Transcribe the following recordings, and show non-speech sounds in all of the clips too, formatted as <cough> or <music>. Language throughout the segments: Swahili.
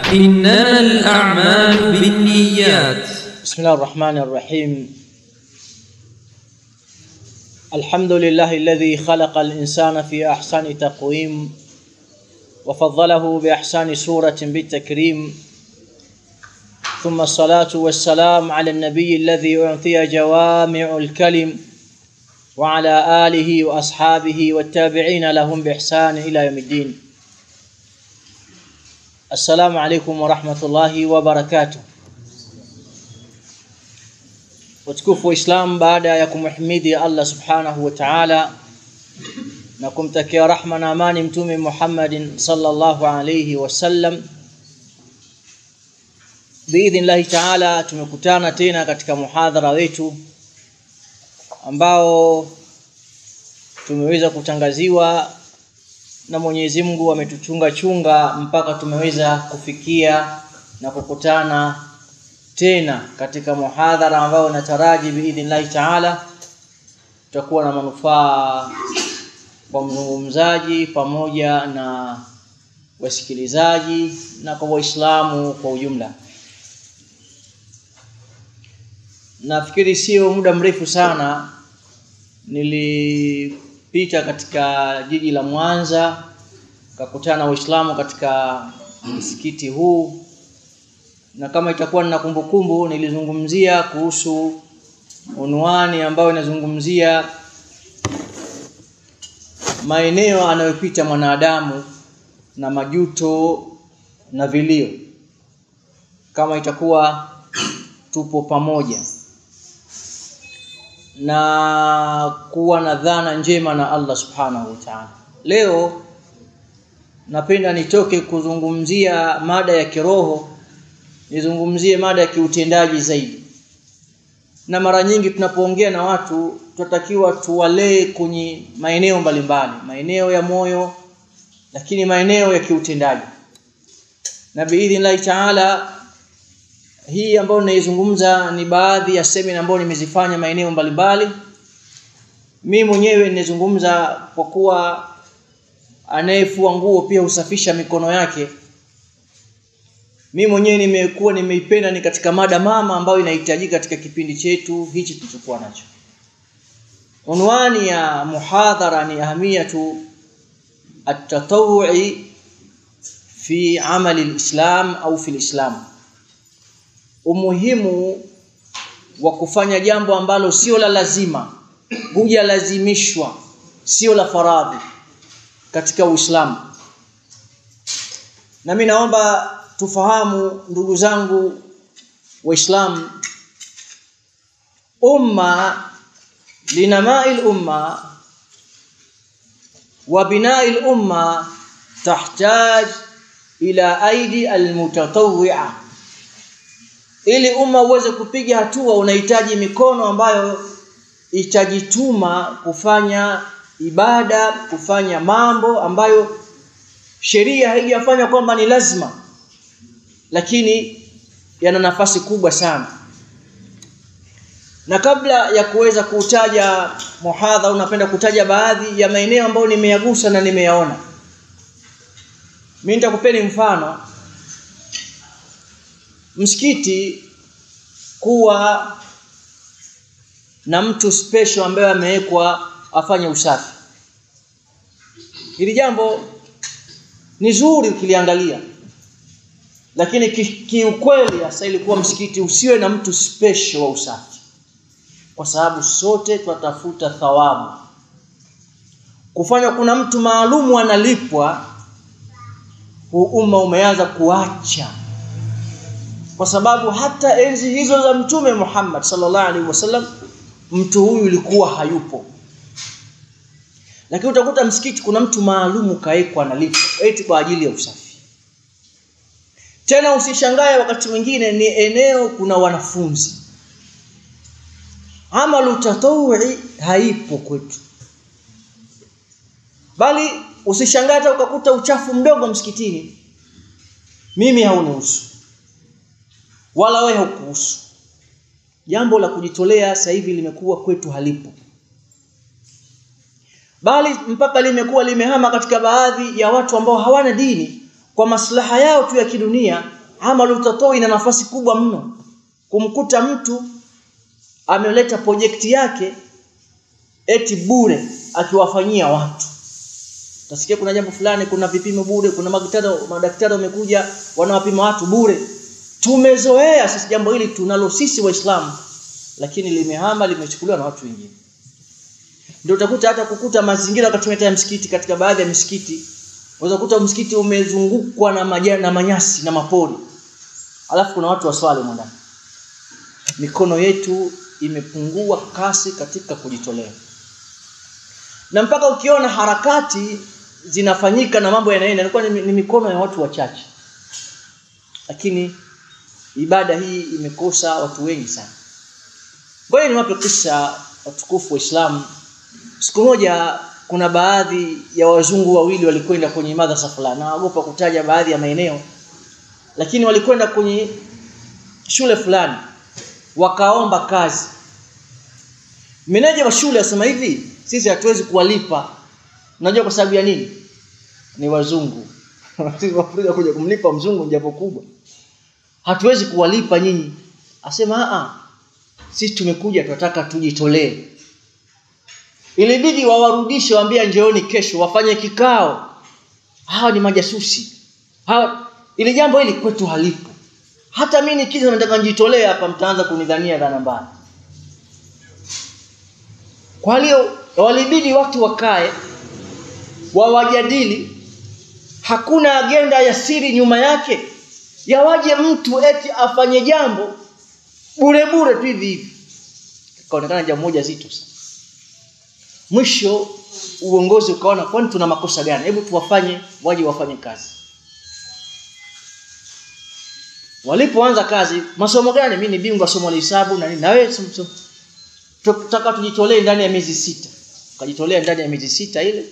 إنما الأعمال بالنيات. بسم الله الرحمن الرحيم. الحمد لله الذي خلق الإنسان في أحسن تقويم وفضله بأحسن سورة بالتكريم. ثم الصلاة والسلام على النبي الذي أعطي جوامع الكلم وعلى آله وأصحابه والتابعين لهم بإحسان إلى يوم الدين. Assalamu alaikum warahmatullahi wabarakatuh. Utukufu wa Islam baada ya kumhimidi Allah subhanahu wa ta'ala na kumtakia rahma na amani mtume Muhammadin sallallahu alayhi wasallam. Biidhnillahi ta'ala tumekutana tena katika muhadhara wetu ambao tumeweza kutangaziwa na Mwenyezi Mungu ametuchunga chunga mpaka tumeweza kufikia na kukutana tena katika muhadhara ambao nataraji biidhnillahi taala. Tutakuwa na manufaa kwa mzungumzaji pamoja na wasikilizaji na kwa waislamu kwa ujumla. Nafikiri sio muda mrefu sana nilipita katika jiji la Mwanza kakutana na waislamu katika msikiti huu. Na kama itakuwa nina kumbukumbu nilizungumzia kuhusu unwani ambayo inazungumzia maeneo anayopita mwanadamu na majuto na vilio. Kama itakuwa tupo pamoja na kuwa na dhana njema na Allah subhanahu wa ta'ala. Leo napenda nitoke kuzungumzia mada ya kiroho nizungumzie mada ya kiutendaji zaidi. Na mara nyingi tunapoongea na watu tunatakiwa tuwalee kwenye maeneo mbalimbali maeneo ya moyo lakini maeneo ya kiutendaji. Na biidhnillahi taala hii ambayo ninaizungumza ni baadhi ya semina ambayo nimezifanya maeneo mbalimbali mi mwenyewe ninazungumza kwa kuwa anayefua nguo pia husafisha mikono yake mi mwenyewe nimekuwa nimeipenda ni katika mada mama ambayo inahitajika katika kipindi chetu hichi tulichokuwa nacho. Unwani ya muhadhara ni ahamiyatu at-tatawwu'i fi amali al-islam au fi al-islam. Umuhimu wa kufanya jambo ambalo sio la lazima, hujalazimishwa, sio la faradhi katika Uislamu. Na mimi naomba tufahamu ndugu zangu waislamu umma linamai umma wa binai umma tahtaj ila aidi almutatawwi'a ili umma uweze kupiga hatua unahitaji mikono ambayo itajituma kufanya ibada kufanya mambo ambayo sheria haijafanya kwamba ni lazima. Lakini yana nafasi kubwa sana. Na kabla ya kuweza kutaja muhadha unapenda kutaja baadhi ya maeneo ambayo nimeyagusa na nimeyaona. Mimi nitakupeni mfano msikiti kuwa na mtu special ambaye amewekwa afanye usafi. Hili jambo ni zuri ukiliangalia lakini kiukweli ki hasa ilikuwa msikiti usiwe na mtu special wa usafi kwa sababu sote twatafuta thawabu. Kufanya kuna mtu maalumu analipwa huu umma umeanza kuacha kwa sababu hata enzi hizo za mtume Muhammad sallallahu alaihi wasallam mtu huyu ulikuwa hayupo. Lakini utakuta msikiti kuna mtu maalumu kaekwa analipwa eti kwa ajili ya usafi. Tena usishangae wakati mwingine ni eneo kuna wanafunzi. Amalu tatawui haipo kwetu. Bali usishangae hata ukakuta uchafu mdogo msikitini. Mimi haunihusu wala wewe hukuhusu jambo la kujitolea sasa hivi limekuwa kwetu halipo. Bali mpaka limekuwa limehama katika baadhi ya watu ambao hawana dini kwa maslaha yao tu ya kidunia ama utatoa ina nafasi kubwa mno kumkuta mtu ameleta projekti yake eti bure akiwafanyia watu. Utasikia kuna jambo fulani kuna vipimo bure kuna madaktari madaktari wamekuja wanawapima watu bure tumezoea sisi jambo hili tunalo sisi waislamu lakini limehama limechukuliwa na watu wengine. Ndio utakuta hata kukuta mazingira wakati ya msikiti katika baadhi ya misikiti unaweza kukuta msikiti umezungukwa na majani na manyasi na mapori. Alafu kuna watu waswali ndani. Mikono yetu imepungua kasi katika kujitolea. Na mpaka ukiona harakati zinafanyika na mambo yanaenda ni, ni mikono ya watu wachache. Lakini ibada hii imekosa watu wengi sana. Ngoja niwape kisa watukufu wa Islam. Siku moja kuna baadhi ya wazungu wawili walikwenda kwenye madrasa fulani. Naogopa kutaja baadhi ya maeneo. Lakini walikwenda kwenye shule fulani. Wakaomba kazi. Meneja wa shule asema hivi sisi hatuwezi kuwalipa. Unajua kwa sababu ya nini? Ni wazungu. <laughs> Sisi kuja kumlipa mzungu japo kubwa hatuwezi kuwalipa nyinyi. Asema a sisi tumekuja tunataka tujitolee. Ilibidi wawarudishe waambia njeoni kesho wafanye kikao. Hawa ni majasusi. Hawa ili jambo hili kwetu halipo. Hata mi nikiza nataka njitolee hapa mtaanza kunidhania dhana mbaya. Kwa hiyo walibidi watu wakae wawajadili. Hakuna agenda ya siri nyuma yake yawaje mtu eti afanye jambo bure bure tu hivi hivi. Kaonekana jambo moja zito sana. Mwisho uongozi ukaona kwani tuna makosa gani? Hebu tuwafanye waje wafanye kazi. Walipoanza kazi masomo gani? Mimi ni bingwa somo la hisabu na na wewe tutaka tujitolee ndani ya miezi sita. Wakajitolea ndani ya miezi sita ile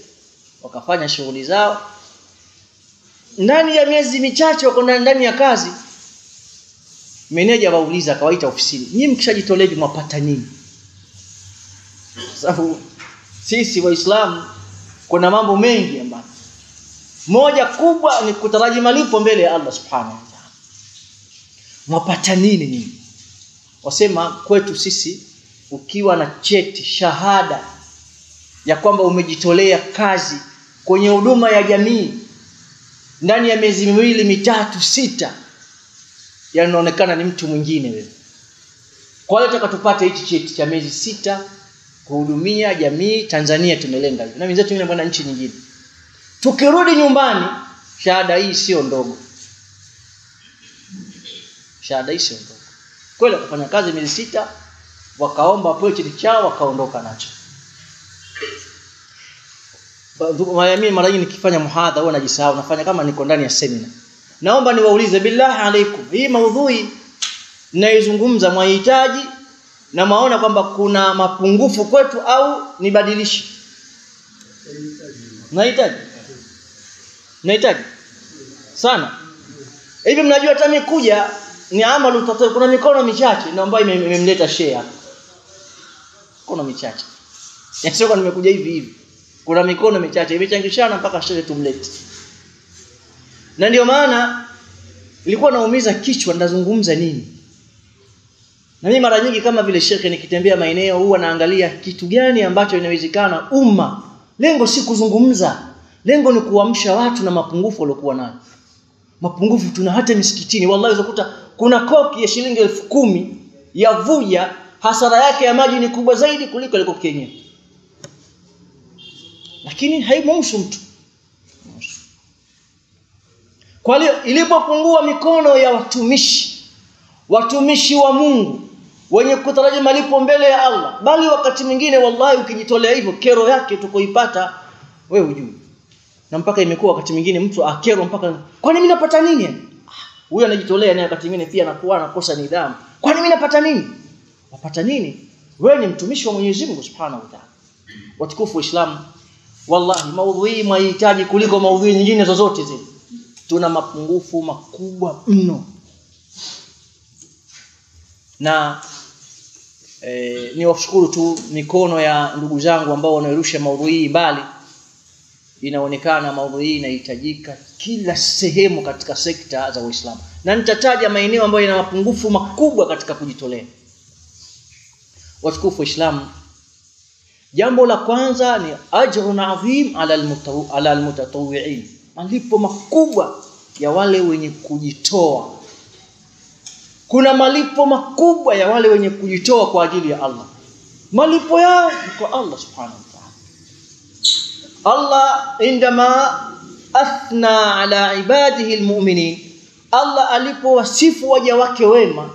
wakafanya shughuli zao ndani ya miezi michache wako ndani ya kazi. Meneja wauliza akawaita ofisini nyinyi mkishajitolea mwapata nini? Sababu sisi waislamu kuna mambo mengi ambayo. Moja kubwa ni kutaraji malipo mbele ya Allah subhanahu wa ta'ala. Mwapata nini nyinyi? Wasema kwetu sisi ukiwa na cheti shahada ya kwamba umejitolea kazi kwenye huduma ya jamii ndani ya miezi miwili mitatu sita yanaonekana ni mtu mwingine wewe. Kwa hiyo taka tupate hichi cheti cha miezi sita kuhudumia jamii Tanzania tumelenga. Na wenzetu wengine bwana nchi nyingine. Tukirudi nyumbani shahada hii sio ndogo. Shahada hii sio ndogo. Kweli wakafanya kazi miezi sita wakaomba wapewe cheti chao wakaondoka nacho mimi mara nyingi nikifanya muhadha huwa najisahau nafanya kama niko ndani ya semina naomba niwaulize billahi alaikum hii maudhui ninaizungumza mwahitaji na maona kwamba kuna mapungufu kwetu au nibadilishe nahitaji nahitaji sana. Hivi mnajua hata mimi kuja ni amalu tatoe kuna mikono michache na ambayo imemleta share. Kuna michache. <laughs> Sio kwa nimekuja hivi hivi kuna mikono michache imechangishana mpaka shule tumlete. Na ndio maana ilikuwa naumiza kichwa ndazungumza nini? Na mimi mara nyingi kama vile shekhe nikitembea maeneo huwa naangalia kitu gani ambacho inawezekana umma lengo si kuzungumza lengo ni kuamsha watu na mapungufu waliokuwa nayo. Mapungufu tuna hata misikitini wallahi uzakuta kuna koki ya shilingi elfu kumi ya vuja hasara yake ya maji ni kubwa zaidi kuliko ile koki lakini haimhusu mtu. Kwa hiyo ilipopungua mikono ya watumishi watumishi wa Mungu wenye kutaraji malipo mbele ya Allah bali wakati mwingine wallahi ukijitolea hivyo kero yake tukoipata wewe hujui. Na mpaka imekuwa wakati mwingine mtu akero mpaka kwani mimi napata nini? Huyo anajitolea naye wakati mwingine pia anakuwa anakosa nidhamu. Kwani mimi napata nini? Napata nini? Wewe ni mtumishi wa Mwenyezi Mungu Subhanahu wa Ta'ala. Watukufu wa Islam wallahi maudhui mahitaji kuliko maudhui nyingine zozote zile. Tuna mapungufu makubwa mno. Na e, ni washukuru tu mikono ya ndugu zangu ambao wanaerusha maudhui hii mbali. Inaonekana maudhui hii inahitajika kila sehemu katika sekta za Uislamu, na nitataja maeneo ambayo yana mapungufu makubwa katika kujitolea. Watukufu Waislamu, jambo la kwanza ni ajrun adhim ala almutatawwi'in, malipo makubwa ya wale wenye kujitoa. Kuna malipo makubwa ya wale wenye kujitoa kwa ajili ya Allah, malipo yao kwa Allah subhanahu wa ta'ala. Allah indama athna ala ibadihi almu'minin, Allah alipowasifu waja wake wema,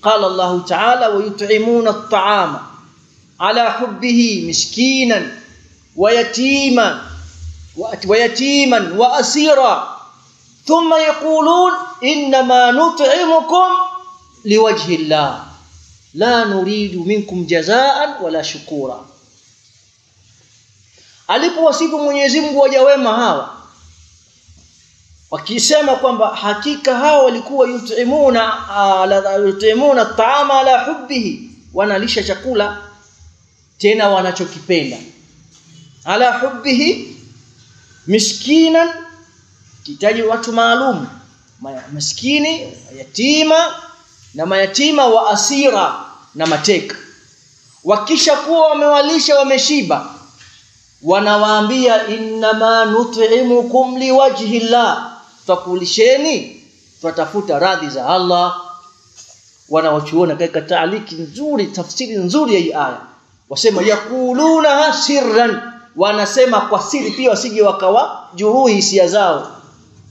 qala Allahu ta'ala wa yut'imuna at-ta'ama ala hubbihi miskinan wa yatiman wa yatiman wa asira thumma yaqulun innama nut'imukum liwajhi Allah la nuridu minkum jazaan wala shukura alipowasifu Mwenyezi Mungu waja wema hawa wakisema kwamba hakika hawa walikuwa yutimuna ala yutimuna taama ala hubbihi wanalisha chakula tena wanachokipenda. Ala hubbihi miskinan kitaji watu maalum. Maskini yatima na mayatima wa asira na mateka. Wakisha kuwa wamewalisha wameshiba wanawaambia innama nut'imukum liwajhi llah twakulisheni twatafuta radhi za Allah. Wanawachuona katika taaliki nzuri tafsiri nzuri ya hii aya wasema yakuluna sirran. Wanasema kwa siri pia wasije wakawa juruhi hisia zao.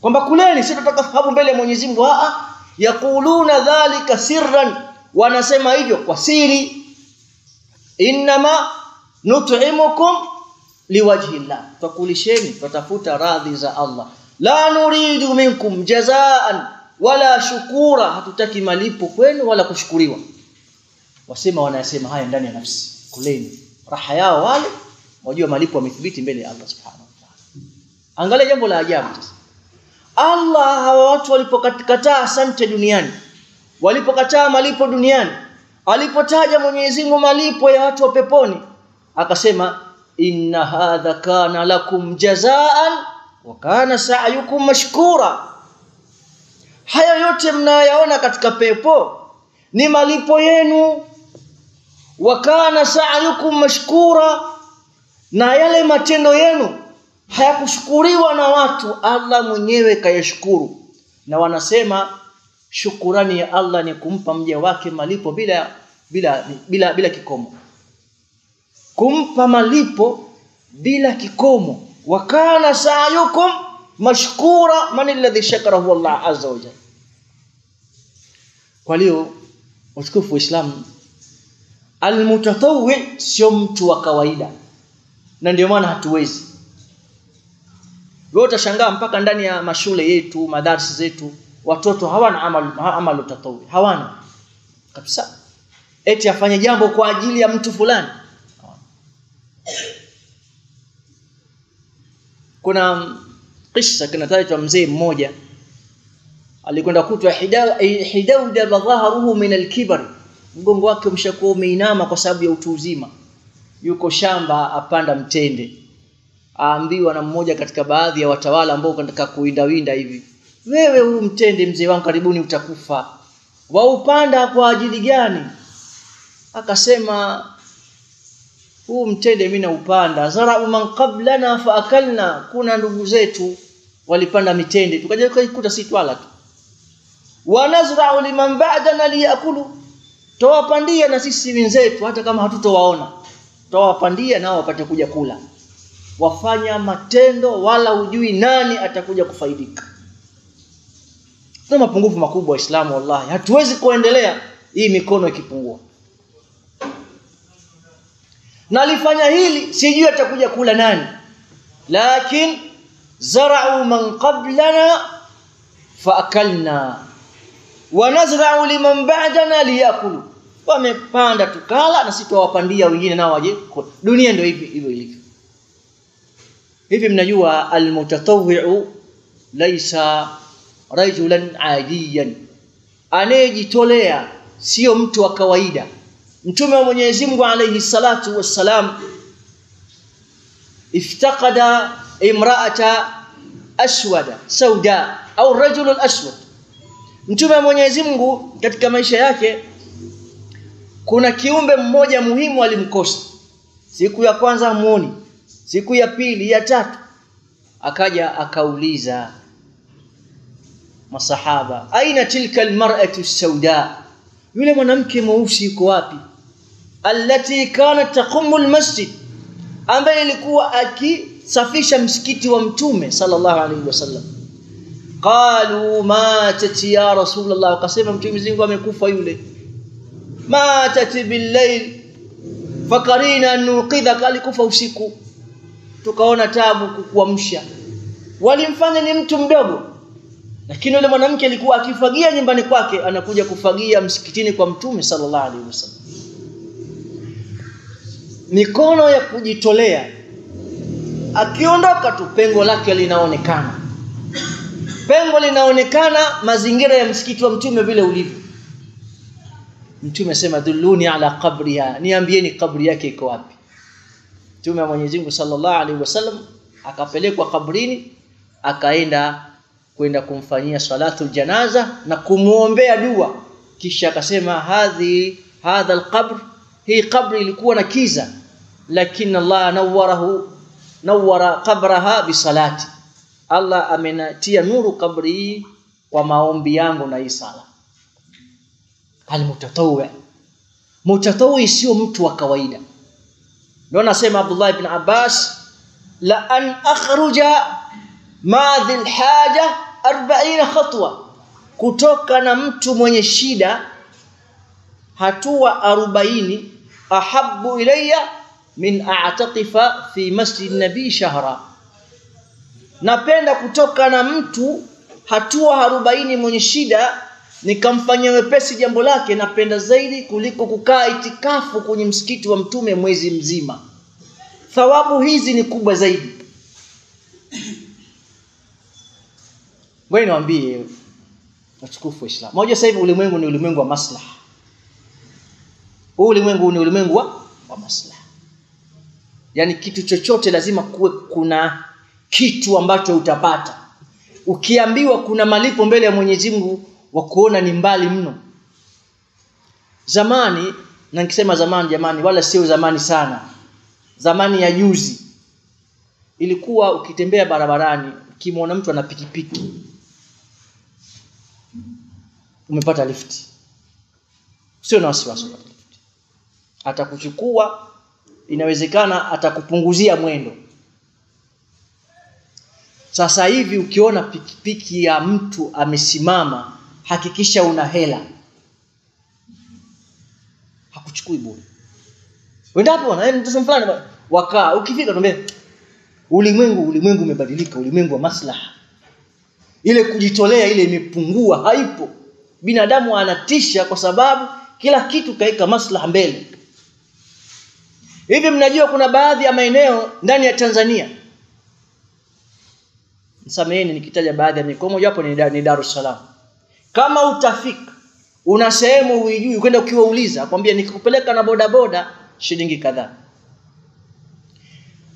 Kwamba kuleni sisi tunataka fahamu mbele ya Mwenyezi Mungu. A yakuluna dhalika sirran. Wanasema hivyo kwa siri. Inma nut'imukum liwajhi llah twakulisheni twatafuta radhi za Allah. La nuridu minkum jazaan wala shukura. Hatutaki malipo kwenu wala kushukuriwa. Wasema wanasema haya ndani ya nafsi kuleni. Raha yao wale wajua malipo yamethibiti mbele ya Allah subhanahu wa ta'ala. Angalia jambo la ajabu sasa. Allah hawa watu walipokataa asante duniani walipokataa malipo duniani alipotaja Mwenyezi Mungu malipo ya watu wa peponi akasema inna hadha kana lakum jazaan wa kana sa'yukum mashkura. Haya yote mnayaona katika pepo ni malipo yenu wa kana sa'yukum mashkura na yale matendo yenu hayakushukuriwa na watu Allah mwenyewe kayashukuru. Na wanasema shukurani ya Allah ni kumpa mja wake malipo bila bila bila bila kikomo. Kumpa malipo bila kikomo. Wa kana sa'yukum mashkura man alladhi shakarahu Allah azza wa jalla. Kwa hiyo utukufu wa almutatawwi sio mtu wa kawaida. Na ndio maana hatuwezi. Wewe utashangaa mpaka ndani ya mashule yetu madarasa zetu watoto hawana amal amal tatawwi hawana. Kabisa. Eti afanye jambo kwa ajili ya mtu fulani. Kuna kisa kinatajwa mzee mmoja. Alikwenda kutwa hidauda dhahruhu min alkibar mgongo wake umshakuwa umeinama kwa sababu ya utu uzima. Yuko shamba apanda mtende. Aambiwa na mmoja katika baadhi ya watawala ambao wanataka kuindawinda hivi wewe huu mtende mzee wangu karibuni utakufa. Waupanda kwa ajili gani? Akasema huu mtende mimi naupanda. Zarau man qablana faakalna kuna ndugu zetu walipanda mitende tukaja kuikuta si twala tu. Wanazra'u liman ba'dana liyakulu tawapandia na sisi wenzetu hata kama hatutowaona. Tawapandia nao wapate kuja kula. Wafanya matendo wala ujui nani atakuja kufaidika. Na mapungufu makubwa waislamu wallahi. Hatuwezi kuendelea. Hii mikono ikipungua. Na alifanya hili sijui atakuja kula nani. Lakin zara'u man qablana fa akalna. Wa nazra'u liman ba'dana liyakulu wamepanda tukala na sisi tuwapandia wengine nao waje dunia ndio hivi hivyo ilivyo. Hivi mnajua almutatawwi'u laysa rajulan adiyan. Anayejitolea sio mtu wa kawaida. Mtume wa Mwenyezi Mungu alayhi salatu wassalam iftaqada imraata aswada sauda au rajul aswad. Mtume wa Mwenyezi Mungu katika maisha yake kuna kiumbe mmoja muhimu alimkosa. Siku ya kwanza hamuoni. Siku ya pili ya tatu. Akaja akauliza masahaba aina tilka almar'atu sauda yule mwanamke mweusi yuko wapi? Allati kanat taqumu almasjid. Ambaye ilikuwa akisafisha msikiti wa mtume sallallahu alaihi wasallam qalu matat ya rasulullah akasema mtume mzingo amekufa yule matat billayl fakarina nuqidhaka alikufa usiku. Tukaona tabu kukuamsha. Walimfanya ni mtu mdogo lakini yule mwanamke alikuwa akifagia nyumbani kwake anakuja kufagia msikitini kwa mtume sallallahu alaihi wasallam. Mikono ya kujitolea akiondoka tu pengo lake linaonekana. Pengo linaonekana mazingira ya msikiti wa mtume vile ulivyo mtume asema dhulluni ala qabriha niambieni kabri yake iko wapi? Mtume wa Mwenyezi Mungu sallallahu alaihi wasallam akapelekwa kabrini akaenda kwenda kumfanyia salatu janaza na kumuombea dua. Kisha akasema hadhi hadha alqabr. Hii kabri ilikuwa na kiza. Lakini Allah nawarahu nawara qabraha bisalati Allah amenatia nuru kabri hii kwa maombi yangu na hii sala almutatawi mutatawi sio mtu wa kawaida. Ndio nasema Abdullah ibn Abbas la an akhruja ma alhaja haja 40 khatwa. Kutoka na mtu mwenye shida hatua 40 ahabbu ilayya min a'taqifa fi masjid nabii shahra. Napenda kutoka na mtu hatua 40 mwenye shida nikamfanyia wepesi jambo lake napenda zaidi kuliko kukaa itikafu kwenye msikiti wa mtume mwezi mzima. Thawabu hizi ni kubwa zaidi. Wewe niwaambie watukufu wa Islam. Moja sasa hivi ulimwengu ni ulimwengu wa maslaha. Huu ulimwengu ni ulimwengu wa, wa maslaha. Yaani kitu chochote lazima kuwe kuna kitu ambacho utapata. Ukiambiwa kuna malipo mbele ya Mwenyezi Mungu wa kuona ni mbali mno. Zamani na nikisema zamani jamani wala sio zamani sana. Zamani ya juzi. Ilikuwa ukitembea barabarani ukimwona mtu ana pikipiki. Umepata lifti sio na wasiwasi atakuchukua inawezekana atakupunguzia mwendo. Sasa hivi ukiona pikipiki ya mtu amesimama hakikisha una hela. Hakuchukui bure. Wendapo bwana mtu fulani wakaa ukifika tuambie ulimwengu ulimwengu umebadilika ulimwengu wa maslaha. Ile kujitolea ile imepungua haipo. Binadamu anatisha kwa sababu kila kitu kaika maslaha mbele. Hivi mnajua kuna baadhi ya maeneo ndani ya Tanzania? Msameheni nikitaja baadhi ya mikoa japo ni Dar es Salaam kama utafika una sehemu huijui kwenda ukiwauliza kwambia nikikupeleka na bodaboda shilingi kadhaa.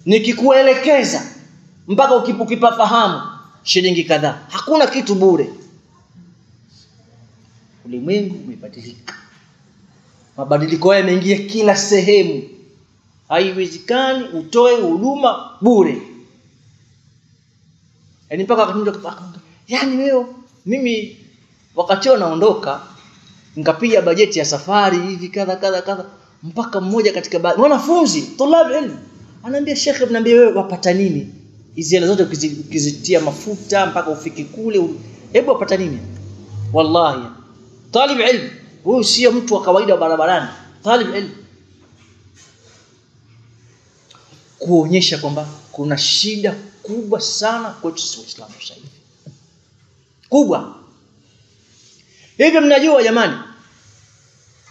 Nikikuelekeza mpaka ukipa fahamu shilingi kadhaa. Hakuna kitu bure. Ulimwengu umebadilika. Mabadiliko haya yameingia kila sehemu. Haiwezekani utoe huduma bure. Yaani mpaka yani wewe mimi wakati huo naondoka nikapiga bajeti ya safari hivi kadha kadha kadha mpaka mmoja katika baadhi wanafunzi tulab ilmu anaambia shekhe mnaambia wewe wapata nini? Hizi hela zote ukizitia mafuta mpaka ufike kule hebu wapata nini? Wallahi talib ilmu huyu sio mtu wa kawaida wa barabarani talib ilmu kuonyesha kwamba kuna shida kubwa sana kwetu waislamu sasa hivi. Kubwa hivyo mnajua jamani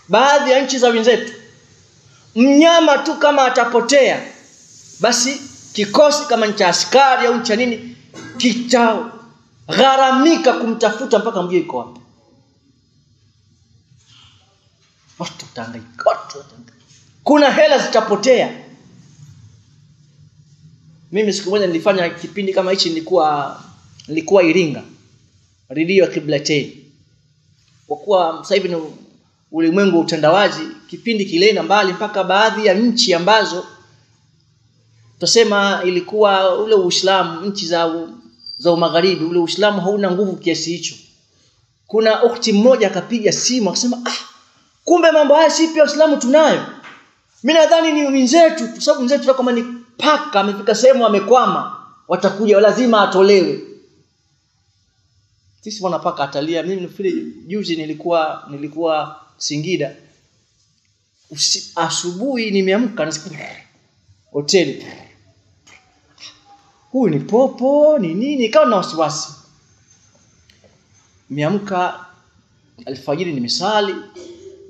baadhi ya nchi za wenzetu mnyama tu kama atapotea basi kikosi kama cha askari au cha nini kitagharamika kumtafuta mpaka mjue iko wapi. Watu watahangaika watu watahangaika kuna hela zitapotea. Mimi siku moja nilifanya kipindi kama hichi nilikuwa nilikuwa Iringa redio ya Kiblatain kwa kuwa sasa hivi ni ulimwengu wa utandawazi kipindi kile na mbali mpaka baadhi ya nchi ambazo tutasema ilikuwa ule Uislamu nchi za za magharibi ule Uislamu hauna nguvu kiasi hicho. Kuna ukti mmoja akapiga simu akasema ah kumbe mambo haya si pia Uislamu tunayo. Mimi nadhani ni wenzetu kwa sababu wenzetu kama ni paka amefika sehemu amekwama watakuja lazima atolewe sisi wanapaka atalia. Mimi nafikiri juzi nilikuwa nilikuwa Singida. Usi, asubuhi nimeamka nasikia hoteli. Huyu ni popo ni nini? Ikawa na wasiwasi. Nimeamka alfajiri nimesali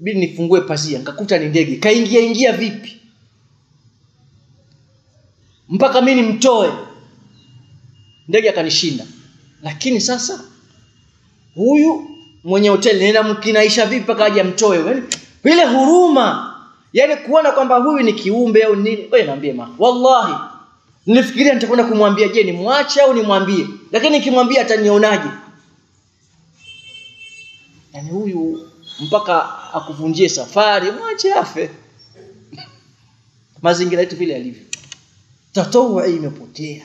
bili nifungue pazia. Nikakuta ni ndege. Kaingia ingia vipi? Mpaka mimi nimtoe. Ndege akanishinda. Lakini sasa huyu mwenye hoteli nenda mkinaisha vipi mpaka aje mtoe ile huruma. Yani kuona kwamba huyu ni kiumbe au nini. Wewe niambie ma. Wallahi. Nilifikiria nitakwenda kumwambia je nimwache au nimwambie? Lakini nikimwambia atanionaje? Yani huyu mpaka akuvunjie safari mwache afe. <laughs> Mazingira yetu vile yalivyo. Tatowa imepotea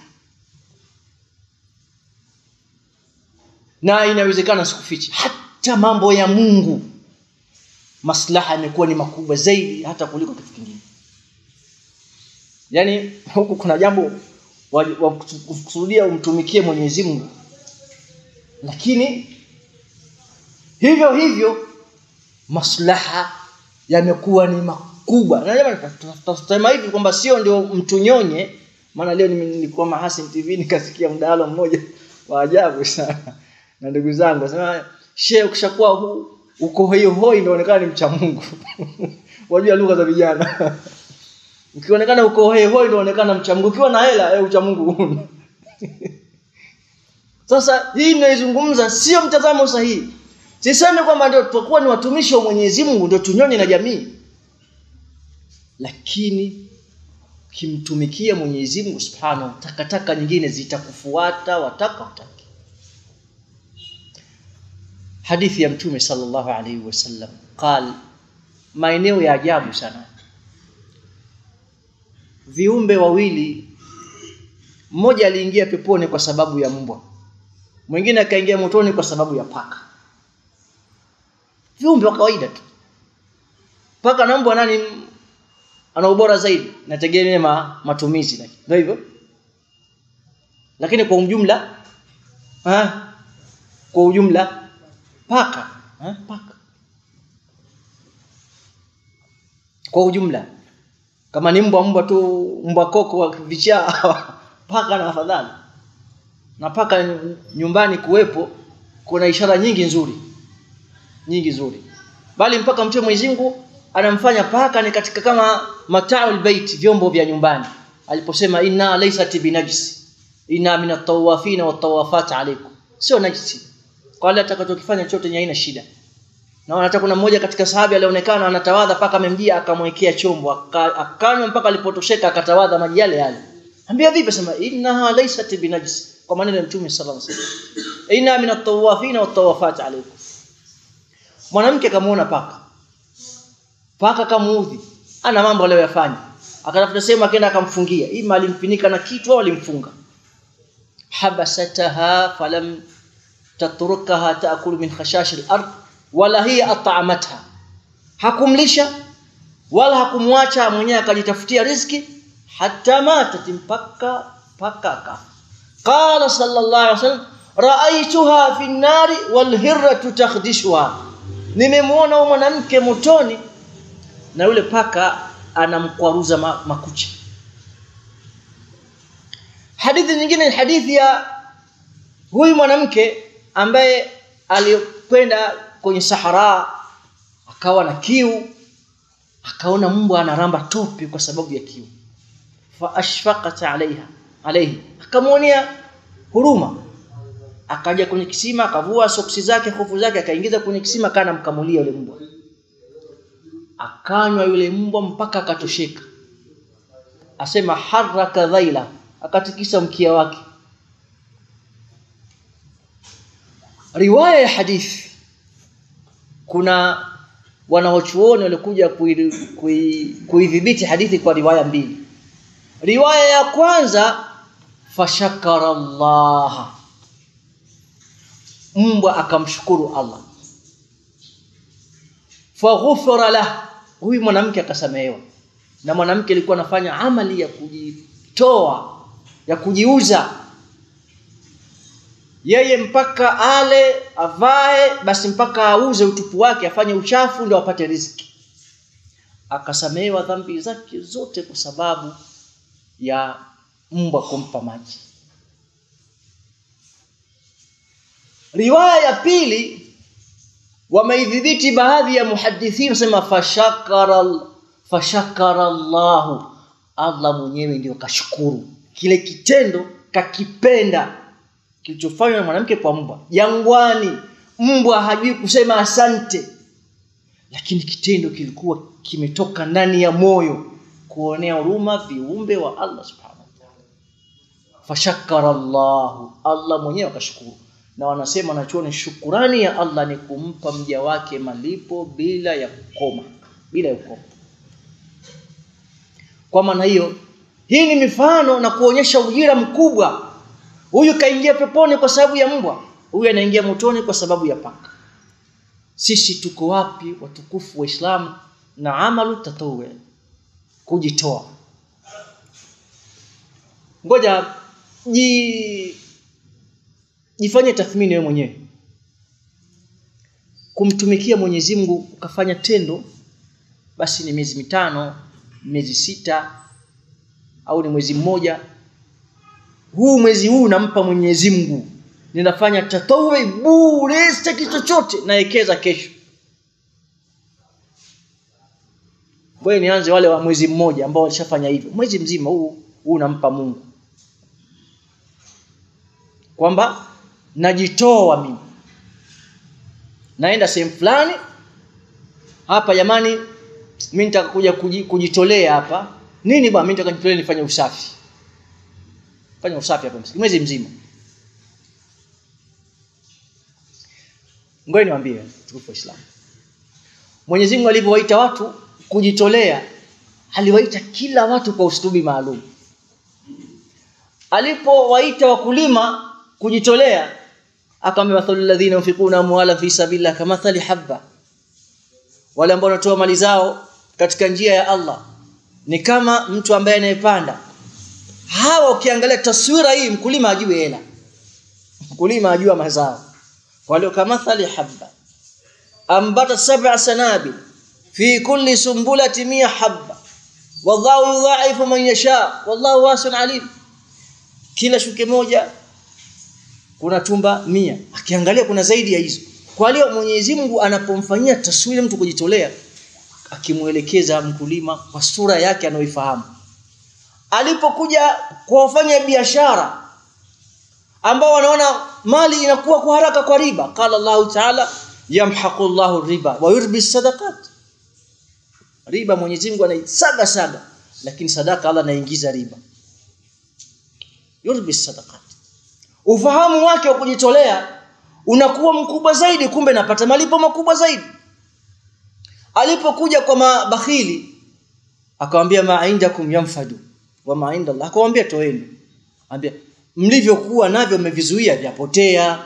na inawezekana sikufichi. Hata mambo ya Mungu maslaha yamekuwa ni makubwa zaidi hata kuliko kitu kingine. Yani huku kuna jambo wakusudia umtumikie Mwenyezi Mungu. Lakini hivyo hivyo maslaha yamekuwa ni makubwa. Na jamani tutasema hivi kwamba sio ndio mtunyonye. Maana leo nilikuwa Mahasin TV nikasikia mdahalo mmoja wa ajabu sana na ndugu zangu nasema shehe ukishakuwa uko hiyo hoi inaonekana ni mcha Mungu. <laughs> Wajua lugha za vijana. <laughs> Ukionekana uko hoi hoi inaonekana onekana mcha Mungu. Ukiwa na hela eh ucha Mungu huna. <laughs> Sasa hii ninaizungumza sio mtazamo sahihi. Siseme kwamba ndio tutakuwa ni watumishi wa Mwenyezi Mungu ndio tunyonye na jamii. Lakini kimtumikia Mwenyezi Mungu Subhanahu takataka nyingine zitakufuata wataka wataki hadithi ya mtume sallallahu alaihi wasallam qal maeneo ya ajabu sana. Viumbe wawili mmoja aliingia peponi kwa sababu ya mbwa mwingine akaingia motoni kwa sababu ya paka. Viumbe wa kawaida tu. Paka na mbwa nani? Ana ubora zaidi. Nategemea ma, matumizi ndio hivyo. Lakini kwa ujumla ha? kwa ujumla paka ha? paka kwa ujumla kama ni mbwa mbwa tu mbwa koko wa vichaa <laughs> paka na afadhali. Na paka nyumbani kuwepo kuna ishara nyingi nzuri. Nyingi nzuri. Bali mpaka mtume Mwenyezi Mungu anamfanya paka ni katika kama mataul bait vyombo vya nyumbani. Aliposema inna laysat binajisi inna min at-tawafina wat-tawafat alaykum. Sio najisi wale atakachokifanya chote haina shida. Naona hata kuna mmoja katika sahabi alionekana anatawadha paka amemjia akamwekea chombo akanywa mpaka alipotosheka akatawadha maji yale yale. Ambia vipi? Sema inna laysat binajis kwa maneno ya mtume sallallahu alaihi wasallam. Inna min at-tawafina wat-tawafat alaykum. Mwanamke akamuona paka. Paka kamuudhi ana mambo aliyoyafanya. Akatafuta sehemu akaenda akamfungia. Ima alimfinika na kitu au alimfunga. Habasataha falam tatrukaha taakulu min khashash al-ard wala hiya at'amatha hakumlisha wala hakumwacha mwenyewe akajitafutia riziki hata matat mpaka paka akafa qala sallallahu alaihi wasallam ra'aytuha fi an-nari wal hirratu takhdishuha nimemwona huyo mwanamke motoni na yule paka anamkwaruza makucha. Hadithi nyingine ni hadithi ya huyu mwanamke ambaye alikwenda kwenye sahara akawa na kiu akaona mbwa anaramba tope kwa sababu ya kiu. Fa ashfaqat alaiha alaihi akamwonea huruma. Akaja kwenye kisima akavua soksi zake hofu zake akaingiza kwenye kisima kana mkamulia yule mbwa. Akanywa yule mbwa mpaka akatosheka. Asema haraka dhaila. Akatikisa mkia wake riwaya ya hadithi. Kuna wanaochuoni walikuja kui- kui- kuidhibiti hadithi kwa riwaya mbili. Riwaya ya kwanza fashakara Allah mbwa akamshukuru Allah. Faghufira lah. Huyu mwanamke akasamehewa. Na mwanamke alikuwa anafanya amali ya kujitoa ya kujiuza yeye mpaka ale avae basi mpaka auze utupu wake afanye uchafu ndio apate riziki. Akasamehewa dhambi zake zote kwa sababu ya mbwa kumpa maji. Riwaya ya pili wameidhibiti baadhi ya muhadithini sema fashakara fashakara Allahu. Allah mwenyewe ndio kashukuru. Kile kitendo kakipenda kilichofanywa na mwanamke kwa mbwa. Jangwani mbwa hajui kusema asante. Lakini kitendo kilikuwa kimetoka ndani ya moyo kuonea huruma viumbe wa Allah subhanahu wataala fashakara llahu Allah mwenyewe akashukuru. Na wanasema wanachuoni shukurani ya Allah ni kumpa mja wake malipo bila ya kukoma. Bila ya kukoma. Kwa maana hiyo hii ni mifano na kuonyesha ujira mkubwa huyu kaingia peponi kwa sababu ya mbwa huyu anaingia motoni kwa sababu ya paka. Sisi tuko wapi watukufu wa waislamu na amalu tatawe kujitoa. Ngoja ji jifanye tathmini wewe mwenyewe. Kumtumikia Mwenyezi Mungu ukafanya tendo basi ni miezi mitano miezi sita au ni mwezi mmoja huu mwezi huu nampa Mwenyezi Mungu. Ninafanya tatawi bure sitaki chochote naekeza kesho. Ngoja nianze wale wa mwezi mmoja ambao walishafanya hivyo. Mwezi mzima huu huu nampa Mungu. Kwamba najitoa mimi. Naenda sehemu fulani. Hapa jamani mimi nitakuja kuja kujitolea hapa. Nini bwana mimi nitakajitolea nifanye usafi fanya usafi hapa msikiti mwezi mzima. Ngoja niwaambie tukufu Islam. Mwenyezi Mungu alivyowaita watu kujitolea aliwaita kila watu kwa ustubi maalum. Alipowaita wakulima kujitolea akamwambia mathalu alladhina yunfikuna amwala fi sabilillah kamathali habba. Wale ambao wanatoa mali zao katika njia ya Allah ni kama mtu ambaye anayepanda hawa ukiangalia taswira hii mkulima ajue hela. Mkulima ajua mazao. Wale kamathali habba ambata sab'a sanabil. Fi kulli sumbulati mi'a habba. Wallahu yudha'ifu man yasha. Wallahu wasi'un alim. Kila shuke moja kuna tumba mia. Akiangalia kuna zaidi ya hizo. Kwa hiyo Mwenyezi Mungu anapomfanyia taswira mtu kujitolea akimuelekeza mkulima kwa sura yake anayoifahamu alipokuja kwa wafanya biashara ambao wanaona mali inakuwa kwa haraka kwa riba qala Allahu ta'ala yamhaqu Allahu riba wa yurbi sadaqat. Riba Mwenyezi Mungu anaisaga saga lakini sadaka Allah anaingiza riba. Yurbi sadaqat. Ufahamu wake wa kujitolea unakuwa mkubwa zaidi kumbe napata malipo makubwa zaidi. Alipokuja kwa mabakhili akamwambia ma indakum yamfadu wa inda Allah akamwambia toeni. Ambia mlivyokuwa navyo mmevizuia vyapotea.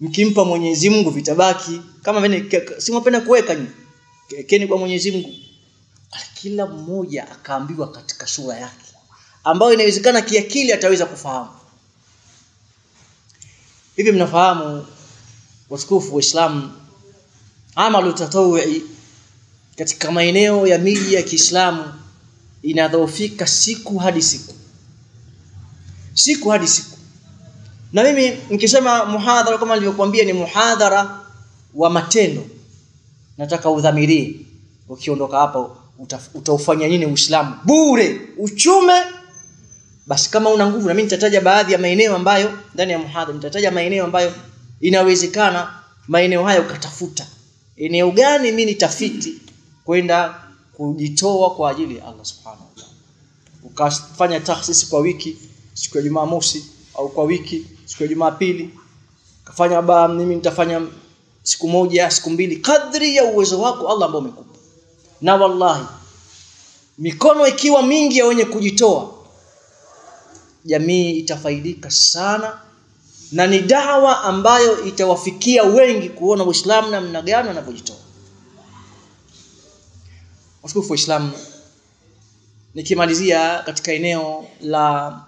Mkimpa Mwenyezi Mungu vitabaki. Kama vile si mwapenda kuweka nyinyi keni kwa Mwenyezi Mungu. Kila mmoja akaambiwa katika sura yake ambayo inawezekana kiakili ataweza kufahamu. Hivi mnafahamu watukufu waislamu amalu tatawui katika maeneo ya miji ya Kiislamu inadhoofika siku hadi siku. Siku hadi siku. Na mimi nikisema muhadhara kama nilivyokuambia ni muhadhara wa matendo. Nataka udhamirie. Ukiondoka hapa utaufanya nini Uislamu? Bure. Uchume. Basi kama una nguvu na mimi nitataja baadhi ya maeneo ambayo ndani ya muhadhara nitataja maeneo ambayo inawezekana maeneo hayo ukatafuta. Eneo gani mimi nitafiti kwenda kujitoa kwa ajili ya Allah subhanahu wa ta'ala. Ukafanya takhsisi kwa wiki siku ya Jumamosi au kwa wiki siku ya Jumapili kafanya ba mimi nitafanya siku moja siku mbili kadri ya uwezo wako Allah ambao umekupa. Na wallahi mikono ikiwa mingi ya wenye kujitoa jamii itafaidika sana na ni dawa ambayo itawafikia wengi kuona Uislamu namna gani wanavyojitoa watukufu Waislamu nikimalizia katika eneo la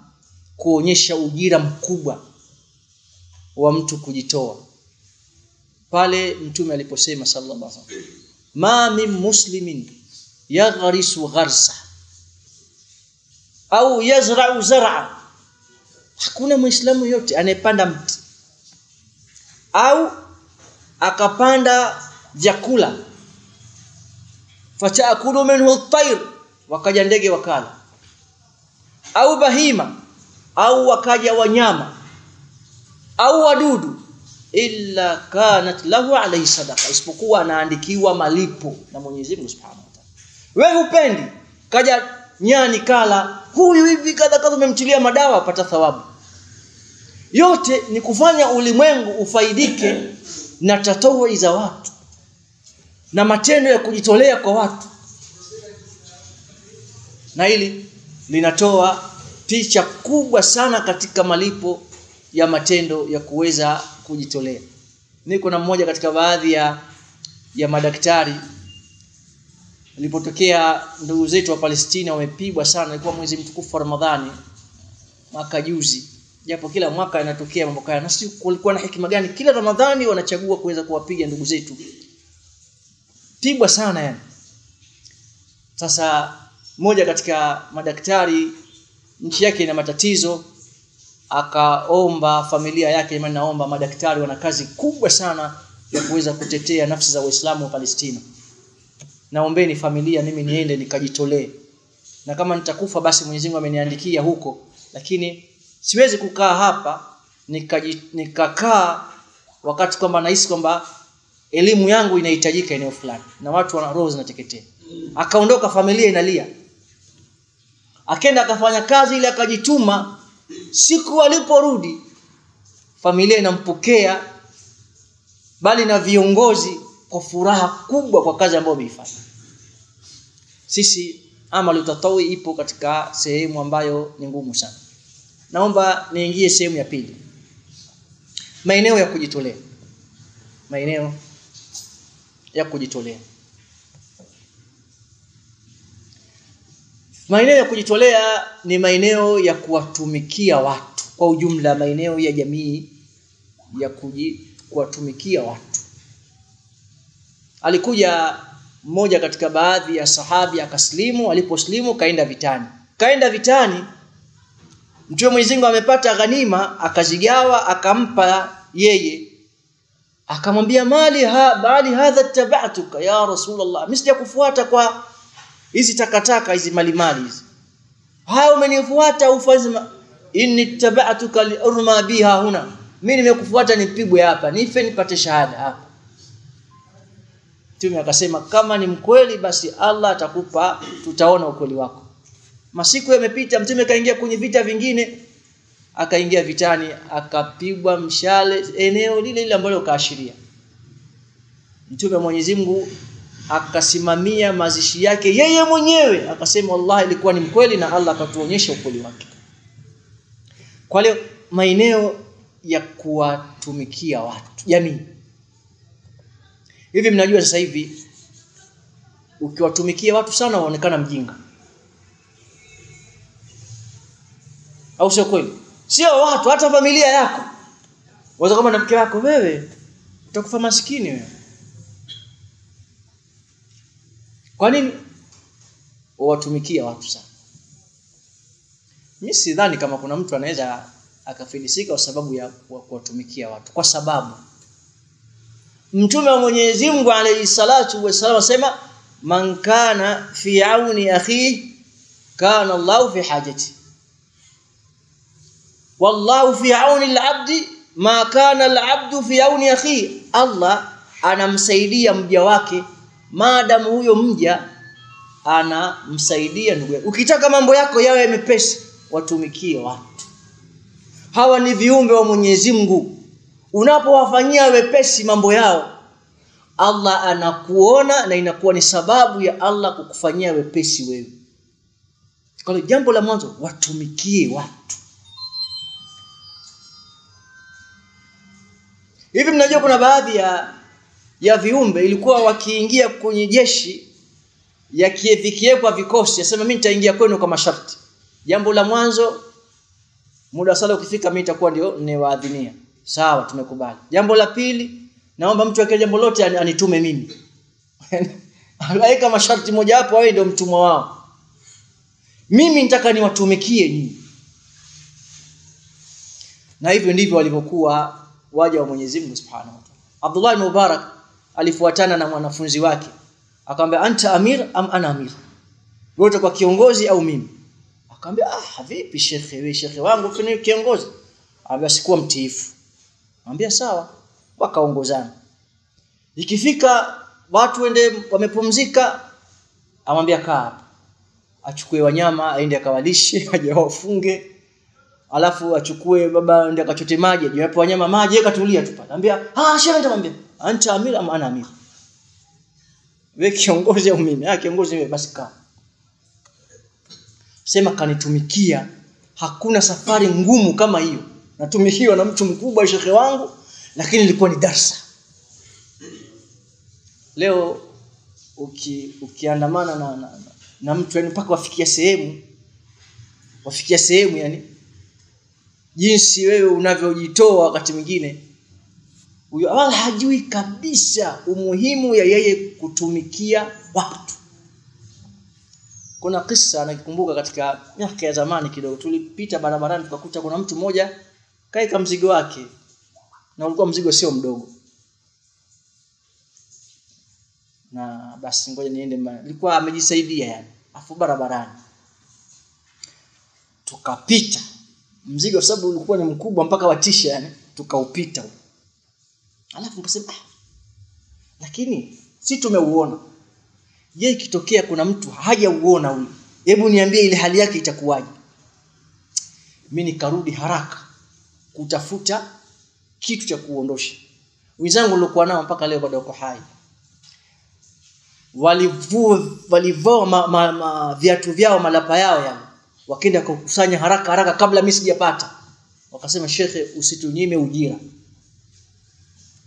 kuonyesha ujira mkubwa wa mtu kujitoa. Pale mtume aliposema sallallahu alaihi wasallam ma min muslimin yaghrisu gharsa au yazra'u zar'a. Hakuna muislamu yote anayepanda mti au akapanda vyakula fatakulu minhu at-tayr wakaja ndege wakala. Au bahima au wakaja wanyama au wadudu illa kanat lahu alayhi sadaqa. Isipokuwa anaandikiwa malipo na Mwenyezi Mungu Subhanahu wa Ta'ala. Wewe hupendi kaja nyani kala huyu hivi kadha kadha umemtilia madawa apata thawabu. Yote ni kufanya ulimwengu ufaidike na tatawi za watu na matendo ya kujitolea kwa watu. Na hili linatoa picha kubwa sana katika malipo ya matendo ya kuweza kujitolea. Niko na mmoja katika baadhi ya ya madaktari. Ilipotokea ndugu zetu wa Palestina wamepigwa sana ilikuwa mwezi mtukufu wa Ramadhani mwaka juzi. Japo kila mwaka yanatokea mambo kaya na si kulikuwa na hekima gani. Kila Ramadhani wanachagua kuweza kuwapiga ndugu zetu pigwa sana yani. Sasa moja katika madaktari nchi yake ina matatizo akaomba familia yake imani naomba madaktari wana kazi kubwa sana ya kuweza kutetea nafsi za waislamu wa Palestina. Naombeni familia mimi niende nikajitolee. Na kama nitakufa basi Mwenyezi Mungu ameniandikia huko. Lakini siwezi kukaa hapa nikakaa nika wakati kwamba nahisi kwamba elimu yangu inahitajika eneo fulani. Na watu wana roho zinateketea. Akaondoka familia inalia. Akenda akafanya kazi ili akajituma. Siku aliporudi familia inampokea bali na viongozi kwa furaha kubwa kwa kazi ambayo ameifanya. Sisi amali tatawi ipo katika sehemu ambayo ni ngumu sana. Naomba niingie sehemu ya pili. Maeneo ya kujitolea. Maeneo ya kujitolea. Maeneo ya kujitolea ni maeneo ya kuwatumikia watu. Kwa ujumla maeneo ya jamii ya kuwatumikia watu. Alikuja mmoja katika baadhi ya sahabi akaslimu aliposlimu kaenda vitani. Kaenda vitani mtume Mwenyezi amepata ghanima akazigawa akampa yeye akamwambia mali ha bali hadha tabatuka ya rasulullah mimi sijakufuata kwa hizi takataka hizi malimali hizi. Haya umenifuata ufazima inni tabatuka liurma biha huna. Mimi nimekufuata nipigwe hapa nife nipate shahada hapa. Mtume akasema kama ni mkweli basi Allah atakupa tutaona ukweli wako. Masiku yamepita mtume kaingia kwenye vita vingine akaingia vitani akapigwa mshale eneo lile lile ambalo kaashiria. Mtume Mwenyezi Mungu akasimamia mazishi yake yeye mwenyewe akasema wallahi ilikuwa ni mkweli na Allah akatuonyesha ukweli wake. Kwa leo maeneo ya kuwatumikia watu jamii. Hivi mnajua sasa hivi ukiwatumikia watu sana waonekana mjinga. Au sio kweli sio watu hata familia yako. Waza kama na mke wako wewe utakufa maskini wewe. Kwa nini? Uwatumikia watu sana. Mimi sidhani kama kuna mtu anaweza akafilisika kwa sababu ya kuwatumikia watu. Kwa sababu mtume wa Mwenyezi Mungu alayhi salatu wasallam asema man kana fi auni akhi kana Allah fi hajati wallahu fi auni al-abdi ma kana alabdu fi auni akhi. Allah anamsaidia mja wake. Maadamu huyo mja anamsaidia ndugu yake. Ukitaka mambo yako yawe mepesi watumikie watu. Hawa ni viumbe wa Mwenyezi Mungu. Unapowafanyia wepesi mambo yao Allah anakuona na inakuwa ni sababu ya Allah kukufanyia wepesi wewe. Kwa jambo la mwanzo watumikie watu hivi mnajua kuna baadhi ya ya viumbe ilikuwa wakiingia kwenye jeshi yakivikiekwa vikosi yasema mimi nitaingia kwenu kwa masharti. Jambo la mwanzo muda sala ukifika mimi nitakuwa ndio niwaadhinia sawa tumekubali. Jambo la pili naomba mtu akile jambo lote anitume mimi. <laughs> Alaika masharti moja hapo awe ndio mtumwa wao. Mimi nitaka niwatumikie nyinyi. Na hivyo ndivyo walivyokuwa waja wa Mwenyezi Mungu Subhanahu wa Ta'ala. Abdullah Mubarak alifuatana na mwanafunzi wake. Akamwambia anta amir am ana amir? Wewe utakuwa kiongozi au mimi? Akamwambia ah vipi shekhe wewe shekhe wangu ni kiongozi? Akamwambia sikuwa mtiifu. Akamwambia sawa. Wakaongozana. Ikifika watu ende wamepumzika amwambia kaa achukue wanyama aende akawalishe <laughs> aje wafunge alafu achukue baba ndio akachote maji aje wape wanyama maji yeye katulia tu pale. Anambia ah shehe nitamwambia anta amir ama ana amir wewe kiongozi au mimi? Ah kiongozi wewe basi kaa. Sema kanitumikia. Hakuna safari ngumu kama hiyo. Natumikiwa na mtu mkubwa shehe wangu lakini ilikuwa ni darsa. Leo uki, ukiandamana na, na, na, na mtu yani mpaka wafikia sehemu wafikia sehemu yani jinsi wewe unavyojitoa wakati mwingine huyo wala hajui kabisa umuhimu ya yeye kutumikia watu. Kuna kisa nakikumbuka katika miaka ya zamani kidogo. Tulipita barabarani tukakuta kuna mtu mmoja kaeka mzigo wake na ulikuwa mzigo sio mdogo. Na basi ngoja niende alikuwa amejisaidia yani afu barabarani. Tukapita mzigo kwa sababu ulikuwa ni mkubwa mpaka watisha yani tukaupita alafu nikasema ah, lakini si tumeuona. Je ikitokea kuna mtu hajauona huyu hebu niambie ile hali yake itakuwaje? Mimi nikarudi haraka kutafuta kitu cha kuondosha. Wenzangu nilikuwa nao mpaka leo bado wako hai. Walivua walivua ma, ma, ma, viatu vyao malapa yao yale wakaenda kukusanya haraka haraka kabla mimi sijapata. Wakasema shekhe usitunyime ujira.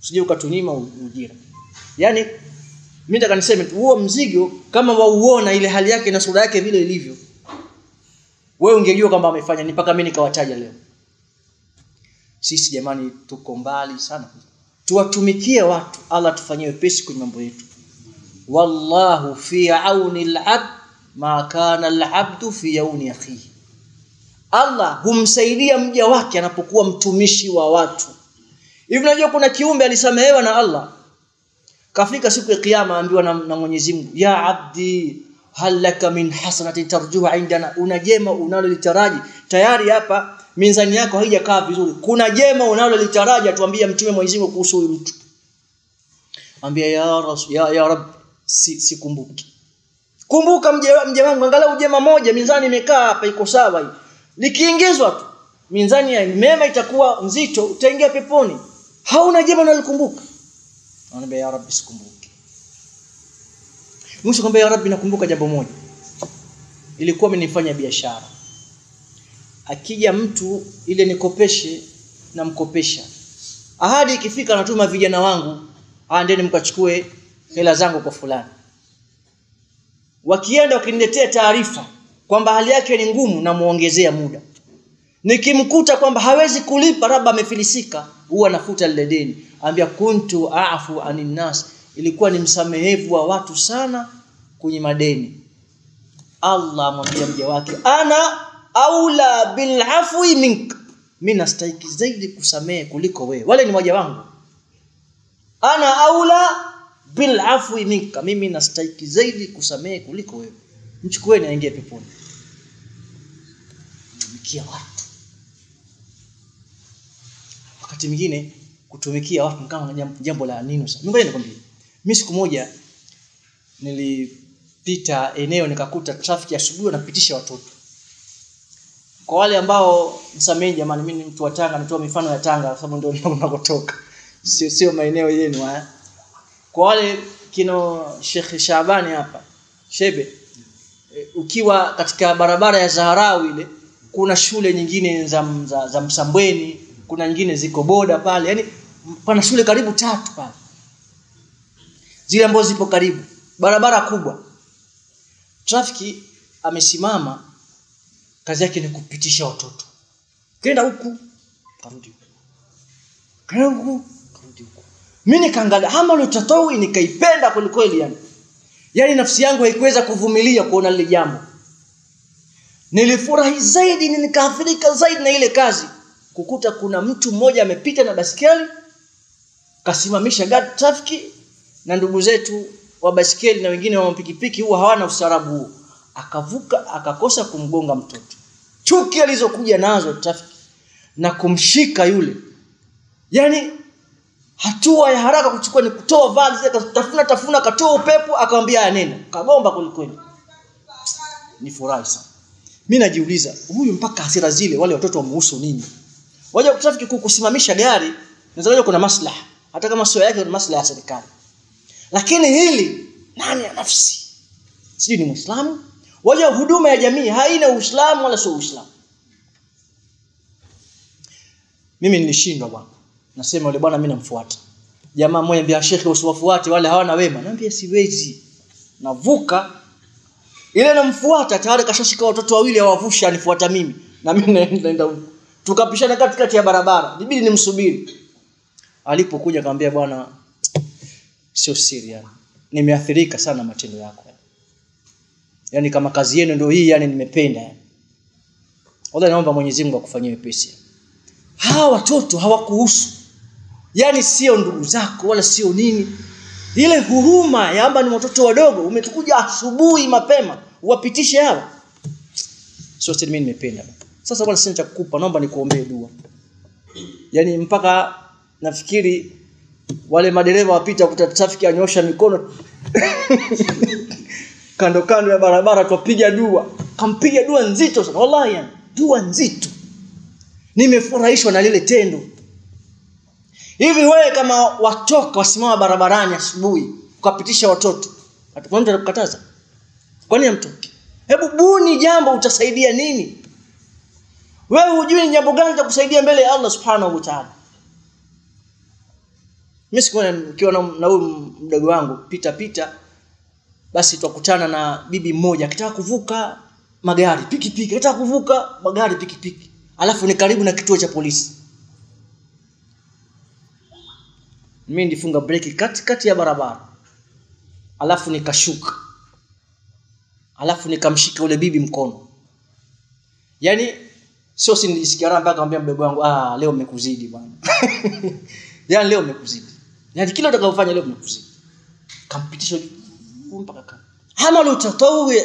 Usije ukatunyima ujira. Yani mimi nataka niseme huo mzigo kama wauona ile hali yake na sura yake vile ilivyo wewe ungejua kwamba amefanya ni mpaka mimi nikawataja leo. Sisi jamani tuko mbali sana. Tuwatumikie watu Allah tufanyie wepesi kwenye mambo yetu. Wallahu fi auni al-abd ma kana al-abdu fi auni akhihi. Allah humsaidia mja wake anapokuwa mtumishi wa watu. Hivi unajua kuna kiumbe alisamehewa na Allah? Kafika siku ya kiyama ambiwa na, na Mwenyezi Mungu ya abdi hal laka min hasanatin tarjuha indana? Una jema unalolitaraji. Tayari hapa mizani yako haijakaa vizuri. Kuna jema unalolitaraji atuambia mtume Mwenyezi Mungu kuhusu huyu mtu. Ambia ya rasul ya, ya rab si sikumbuki kumbuka mje wangu angalau jema moja mizani imekaa hapa iko sawa hii likiingizwa tu mizani ya mema itakuwa nzito utaingia peponi. Hauna jema unalikumbuka? Anambia ya rabbi sikumbuki. Mwisho kwamba ya rabbi nakumbuka jambo moja. Ilikuwa amenifanya biashara. Akija mtu ile nikopeshe namkopesha. Ahadi ikifika natuma vijana wangu aendeni mkachukue hela zangu kwa fulani wakienda wakiniletea taarifa kwamba hali yake ni ngumu namuongezea muda. Nikimkuta kwamba hawezi kulipa labda amefilisika huwa nafuta lile deni. Ambia kuntu afu aninnas. Ilikuwa ni msamehevu wa watu sana kwenye madeni. Allah amwambia mja wake ana aula bil afwi mink. Mimi nastahiki zaidi kusamehe kuliko wewe. Wale ni waja wangu. Ana aula bil afwi minka mimi nastahiki zaidi kusamehe kuliko wewe. Mchukueni aingie peponi. Tumikia watu. Wakati mwingine kutumikia watu kama jambo, la nini sana. Ngoja nikwambie. Mimi siku moja nilipita eneo nikakuta traffic asubuhi wanapitisha watoto. Kwa wale ambao msamehe, jamani mimi ni mtu wa Tanga natoa mifano ya Tanga sababu ndio <laughs> ninakotoka, sio sio maeneo yenu haya kwa wale kino Sheikh Shabani hapa Shebe e, ukiwa katika barabara ya Zaharau ile kuna shule nyingine za, za, za Msambweni kuna nyingine ziko boda pale yani pana shule karibu tatu pale. Zile ambazo zipo karibu barabara kubwa. Trafiki amesimama kazi yake ni kupitisha watoto. Kenda huku karudi kenda huku mimi nikaangalia amalu tatawi nikaipenda kweli kweli yani. Yaani nafsi yangu haikuweza kuvumilia kuona lile jambo. Nilifurahi zaidi nikaathirika zaidi na ile kazi. Kukuta kuna mtu mmoja amepita na basikeli kasimamisha gari trafiki na ndugu zetu wa basikeli na wengine wa pikipiki huwa hawana ustaarabu huo. Akavuka akakosa kumgonga mtoto. Chuki alizokuja nazo trafiki na kumshika yule. Yani hatua ya haraka kuchukua ni kutoa vazi zile tafuna tafuna akatoa upepo akamwambia haya neno kagomba kwelikweli ni furahi sana. Mimi najiuliza huyu mpaka hasira zile wale watoto wamuhusu nini? Waje trafiki kukusimamisha gari nadhani kuna maslaha. Hata kama sio yake ni maslaha ya serikali. Lakini hili nani ya nafsi? Sijui ni muislamu. Waje huduma ya jamii haina uislamu wala sio uislamu. Mimi nilishindwa bwana nasema yule bwana mimi namfuata. Jamaa mmoja mbia shekhe usiwafuate wale hawana wema. Naambia siwezi. Navuka. Ile namfuata tayari kashashika watoto wawili hawavusha anifuata mimi. Na mimi naenda huko. Tukapishana katikati ya barabara. Ibidi nimsubiri. Alipokuja akamwambia bwana sio siri yani. Nimeathirika sana matendo yako yani. Kama kazi yenu ndio hii yani nimependa wala naomba Mwenyezi Mungu akufanyie wepesi hawa watoto hawakuhusu yani sio ndugu zako wala sio nini. Ile huruma ya amba ni watoto wadogo umetukuja asubuhi mapema uwapitishe hao sio sisi mimi nimependa. Sasa bwana sina cha kukupa naomba nikuombee dua. Yaani mpaka nafikiri wale madereva wapita kuta trafiki anyosha mikono. <laughs> Kando kando ya barabara tupiga dua. Kampiga dua nzito sana. Wallahi yani dua nzito. Nimefurahishwa na lile tendo hivi wewe kama watoka wasimama barabarani asubuhi ukapitisha watoto atakwenda kukataza? kwa nini mtoki? hebu buni jambo utasaidia nini wewe hujui ni jambo gani litakusaidia mbele ya Allah subhanahu wa ta'ala mimi sikuwa nikiwa na huyu mdogo wangu pita pita basi tukutana na bibi mmoja akitaka kuvuka magari pikipiki akitaka kuvuka magari pikipiki alafu ni karibu na kituo cha polisi mimi nilifunga breki katikati ya barabara. Alafu nikashuka. Alafu nikamshika ule bibi mkono. Yani sio si nilisikia raha mpaka akamwambia mdogo wangu ah leo umekuzidi bwana. <laughs> Yani leo umekuzidi yani kila utakayofanya leo umekuzidi kampitisha mpaka kama hamalu tatawi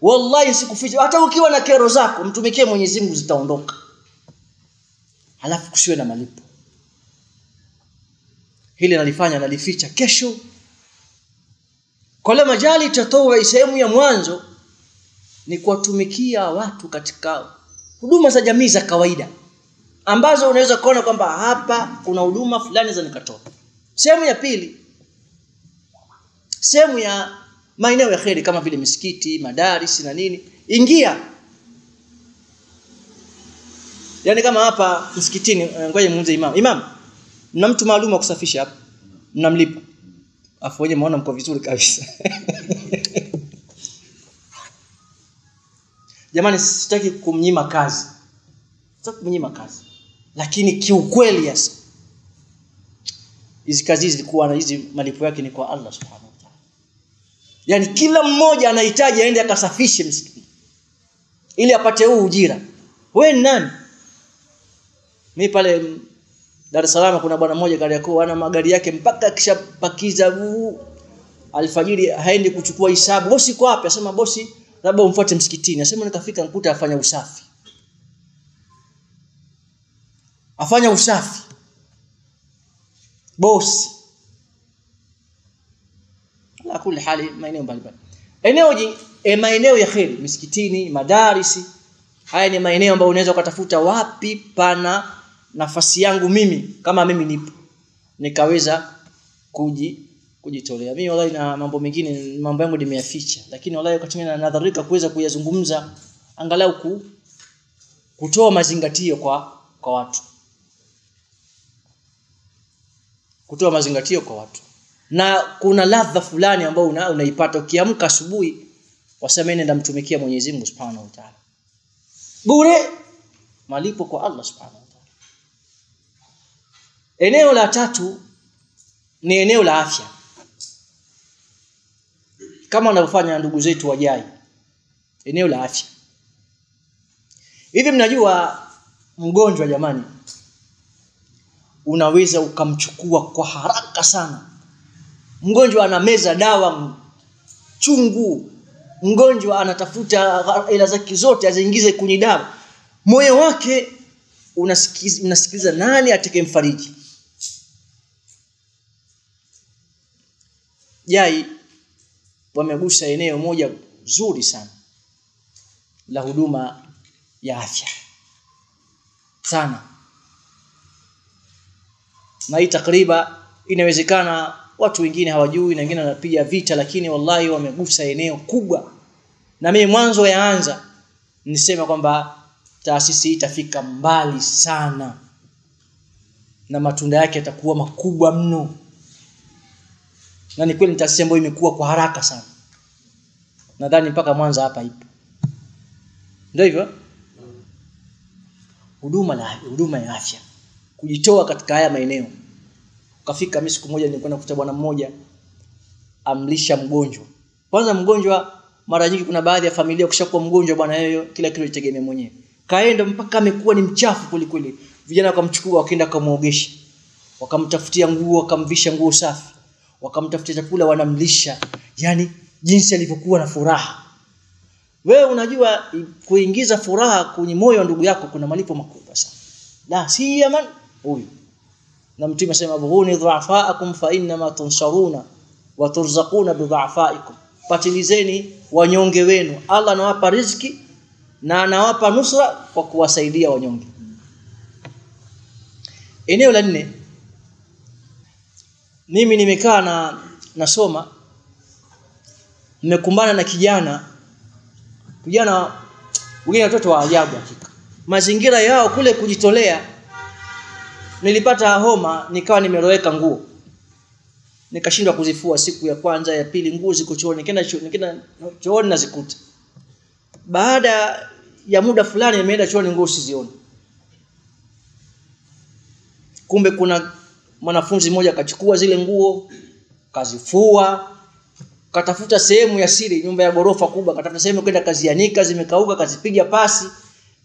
wallahi sikuficha. Hata ukiwa na kero zako mtumikie Mwenyezi Mungu zitaondoka. Halafu kusiwe na malipo hili nalifanya nalificha kesho. Kwa majali tatoa sehemu ya mwanzo ni kuwatumikia watu katika huduma za jamii za kawaida ambazo unaweza kuona kwamba hapa kuna huduma fulani za nikatoa. Sehemu ya pili sehemu ya maeneo ya kheri kama vile misikiti madaris na nini ingia. Yani kama hapa msikitini ngoja muuze imam. Imam mna mtu maalum wa kusafisha hapa. Mnamlipa. Afu wenye maona mko vizuri kabisa. <laughs> Jamani sitaki kumnyima kazi. Sitaki kumnyima kazi. Lakini kiukweli yasa hizi kazi zilikuwa na hizi malipo yake ni kwa Allah subhanahu wa ta'ala. Yani kila mmoja anahitaji aende akasafishe msikiti. Ili apate huu ujira. Ni nani? Mimi pale Dar es Salaam kuna bwana mmoja Kariakoo ana magari yake mpaka akishapakiza alfajiri haendi kuchukua hisabu. Bosi kwa wapi? Asema bosi labda umfuate msikitini. Asema nikafika nikuta afanya usafi. Afanya usafi. Bosi. La kuli hali maeneo mbalimbali. Eneo e, maeneo ya kheri misikitini madarisi. Haya ni maeneo ambayo unaweza ukatafuta wapi pana nafasi yangu mimi kama mimi nipo nikaweza kuji kujitolea. Mimi wallahi na mambo mengine mambo yangu nimeyaficha. Lakini wallahi wakati mimi nadharika kuweza kuyazungumza angalau ku, kutoa mazingatio kwa kwa watu. Kutoa mazingatio kwa watu. Na kuna ladha fulani ambayo una, unaipata. Ukiamka asubuhi wasema nenda mtumikia Mwenyezi Mungu Subhanahu wa Ta'ala. Bure malipo kwa Allah Subhanahu eneo la tatu ni eneo la afya. Kama wanavyofanya ndugu zetu wajai eneo la afya. Hivi mnajua mgonjwa jamani unaweza ukamchukua kwa haraka sana. Mgonjwa anameza dawa chungu. Mgonjwa anatafuta hela zake zote aziingize kwenye dawa. Moyo wake unasikiliza, nani atakayemfariji jai wamegusa eneo moja zuri sana la huduma ya afya sana. Na hii takriba inawezekana watu wengine hawajui na wengine wanapiga vita lakini wallahi wamegusa eneo kubwa. Na mimi mwanzo yaanza nisema kwamba taasisi hii itafika mbali sana na matunda yake yatakuwa makubwa mno na ni kweli taasisi ambayo imekuwa kwa haraka sana. Nadhani mpaka Mwanza hapa ipo. Ndio hivyo? Huduma la huduma ya afya. Kujitoa katika haya maeneo. Ukafika mimi siku moja nilikwenda kukuta bwana mmoja amlisha mgonjwa. Kwanza mgonjwa mara nyingi kuna baadhi ya familia kushakuwa mgonjwa bwana yeye kila kitu jitegemea mwenyewe. Kaenda mpaka amekuwa ni mchafu kweli kweli. Vijana wakamchukua wakaenda kumuogesha wakamtafutia nguo wakamvisha nguo safi wakamtafutia chakula wanamlisha. Yani jinsi alivyokuwa na furaha. Wewe unajua kuingiza furaha kwenye moyo wa ndugu yako kuna malipo makubwa sana. La si yaman huyu. Na mtume asema bughuni dhuafaakum fa inna ma tunsaruna wa turzaquna bidhafaikum. Patilizeni wanyonge wenu. Allah anawapa riziki na anawapa nusra kwa kuwasaidia wanyonge. Eneo la nne mimi nimekaa na nasoma. Nimekumbana na kijana. Kijana wengine watoto wa ajabu hakika. Mazingira yao kule kujitolea nilipata homa nikawa nimeroweka nguo. Nikashindwa kuzifua siku ya kwanza ya pili nguo ziko chooni nikaenda chooni nikaenda chooni nazikuta. Baada ya muda fulani nimeenda chooni nguo sizioni. Kumbe kuna mwanafunzi mmoja akachukua zile nguo kazifua katafuta sehemu ya siri nyumba ya gorofa kubwa katafuta sehemu kwenda kazianika zimekauka kazipiga pasi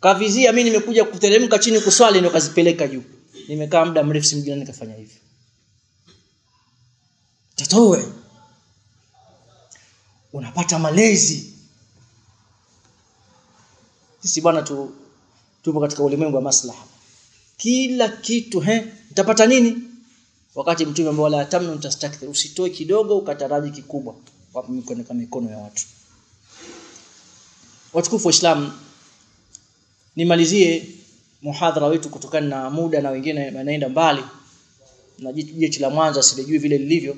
kavizia mimi nimekuja kuteremka chini kuswali ndio kazipeleka juu. Nimekaa muda mrefu simjina nikafanya hivyo. Tatoe. Unapata malezi. Sisi bwana tu tupo katika ulimwengu wa maslaha. Kila kitu he nitapata nini wakati mtume ambaye wala tamnu tastakthir usitoe kidogo ukataraji kikubwa. Kwa mikono kama mikono ya watu? Watukufu wa Islam nimalizie muhadhara wetu kutokana na muda na wengine wanaenda mbali. Na jeshi la Mwanza sijui vile lilivyo.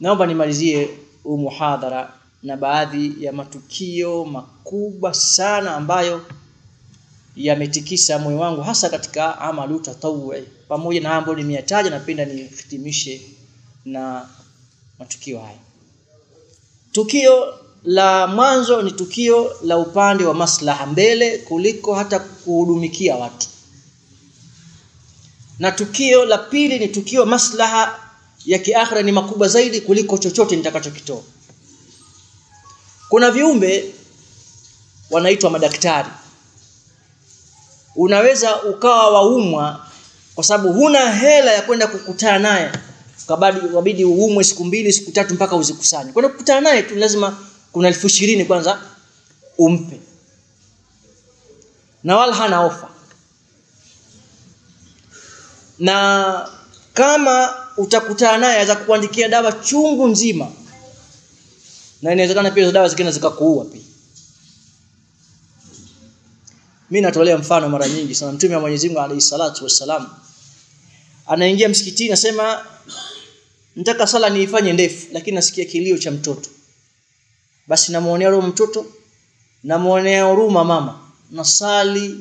Naomba nimalizie huu muhadhara na baadhi ya matukio makubwa sana ambayo yametikisa moyo wangu hasa katika amalu tatawwi pamoja na ambayo nimeyataja napenda nihitimishe na matukio haya. Tukio la mwanzo ni tukio la upande wa maslaha mbele kuliko hata kuhudumikia watu. Na tukio la pili ni tukio maslaha ya kiakhira ni makubwa zaidi kuliko chochote nitakachokitoa. Kuna viumbe wanaitwa madaktari. Unaweza ukawa waumwa kwa sababu huna hela ya kwenda kukutana naye. Kabadi wabidi uumwe siku mbili siku tatu mpaka uzikusanye. Kwenda kukutana naye tu lazima kuna elfu ishirini kwanza umpe. Na wala hana ofa. Na kama utakutana naye aweza kuandikia dawa chungu nzima. Na inawezekana pia hizo dawa zingine zikakuua pia mimi natolea mfano mara nyingi sana. Mtume wa Mwenyezi Mungu alayhi salatu wassalam. Anaingia msikitini nasema nataka sala niifanye ndefu lakini nasikia kilio cha mtoto. Basi namuonea roho mtoto namuonea huruma mama nasali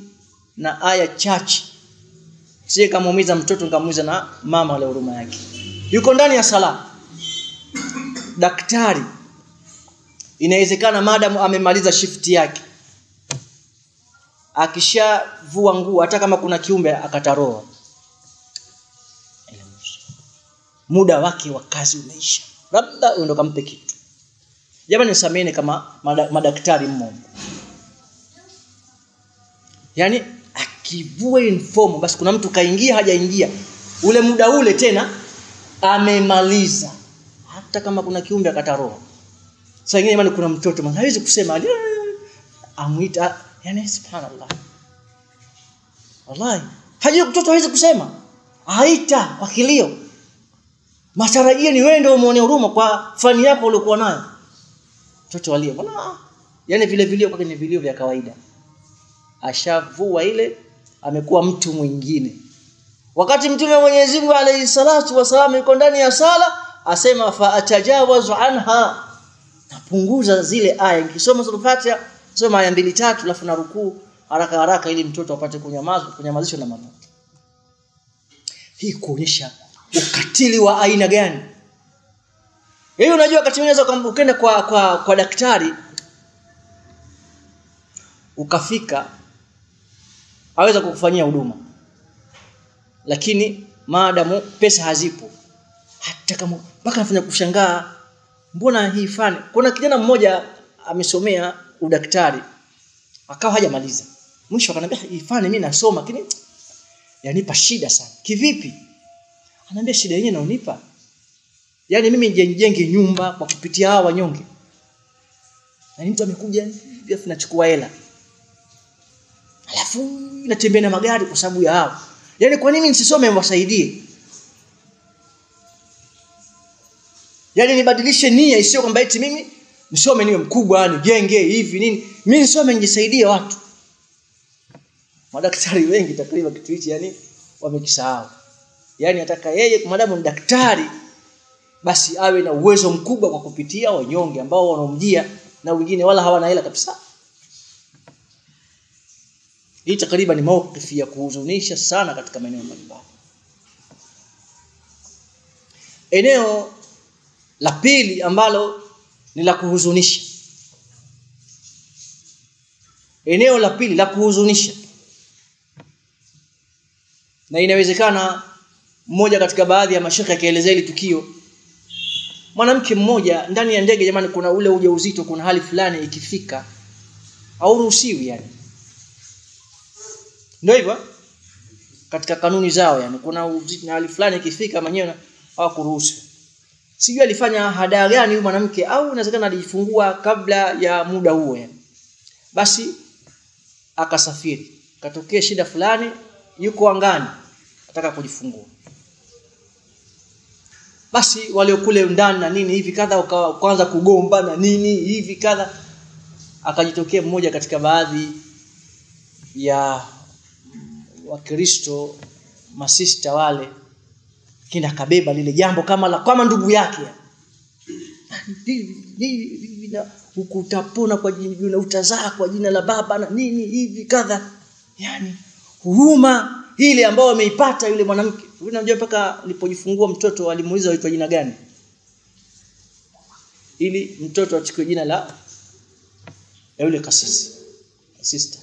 na aya chache. Sije kamuumiza mtoto nikamuumiza na mama ile huruma yake. Yuko ndani ya sala. Daktari inawezekana madam amemaliza shift yake akishavua nguo hata kama kuna kiumbe akataroa. Muda wake wa kazi umeisha. Labda uende kitu. Jamani nisameni kama madaktari mmoja yani akivua uniform basi kuna mtu kaingia hajaingia. Ule muda ule tena amemaliza. Hata kama kuna kiumbe akataroa. Sasa ingine kuna mtoto hawezi kusema amwita yani subhanallah. Wallahi. Hajui mtoto hawezi kusema. Aita kwa kilio matarajio ni wewe ndio umuone huruma kwa fani yako uliokuwa nayo. Mtoto alie. Bwana yani vile vilio kwake ni vilio vya kawaida. Ashavua ile amekuwa mtu mwingine. Wakati mtume wa Mwenyezi Mungu alayhi salatu wasalam yuko ndani ya sala asema fa atajawazu anha. Napunguza zile aya. Nikisoma sura Fatiha soma aya mbili tatu alafu na rukuu haraka haraka ili mtoto apate kunyamazwa kunyamazishwa na mama hii kuonyesha ukatili wa aina gani? Yeye unajua wakati unaweza ukaenda kwa, kwa kwa daktari ukafika aweza kukufanyia huduma. Lakini maadamu pesa hazipo hata kama mpaka nafanya kushangaa mbona hii fani kuna kijana mmoja amesomea udaktari. Akawa hajamaliza. Mwisho akanambia ifanye mimi nasoma lakini yanipa shida sana. Kivipi? Anaambia shida yenyewe naonipa yaani mimi nijenge nyumba kwa kupitia hawa wanyonge. Na mtu amekuja pia tunachukua nachukua hela. Alafu natembea na magari kwa sababu ya hao. Yaani kwa nini nisisome wasaidie? Yaani nibadilishe nia isiyo kwamba eti mimi nisome niwe mkubwa nijenge hivi nini. Mimi nisome nijisaidie watu. Madaktari wengi takriban kitu hichi yani wamekisahau. Yaani ataka yeye madamu ni daktari basi awe na uwezo mkubwa kwa kupitia wanyonge ambao wanaomjia na wengine wala hawana hela kabisa. Hii takriban ni mawkifi ya kuhuzunisha sana katika maeneo mbalimbali. Eneo la pili ambalo ni la kuhuzunisha. Eneo la pili la kuhuzunisha. Na inawezekana mmoja katika baadhi ya mashekhe akielezea hili tukio mwanamke mmoja ndani ya ndege jamani kuna ule ujauzito kuna hali fulani ikifika hauruhusiwi yani. Ndio hivyo katika kanuni zao yani kuna hali fulani ikifika mwenyewe hawakuruhusu sijui alifanya hadaa gani huyu mwanamke au inawezekana alijifungua kabla ya muda huo yani. Basi akasafiri katokea shida fulani yuko angani ataka kujifungua. Basi waliokule ndani na nini hivi kadha wakaanza kugomba na nini hivi kadha. Akajitokea mmoja katika baadhi ya wakristo masista wale kenda kabeba lile jambo kama la kama ndugu yake. Huku kwa jina utazaa kwa jina la baba na nini hivi kadha. Yani huruma ile ambayo ameipata yule mwanamke. Unajua mpaka alipojifungua mtoto alimuuliza aitwa jina gani? Ili mtoto achukue jina la yule kasisi sister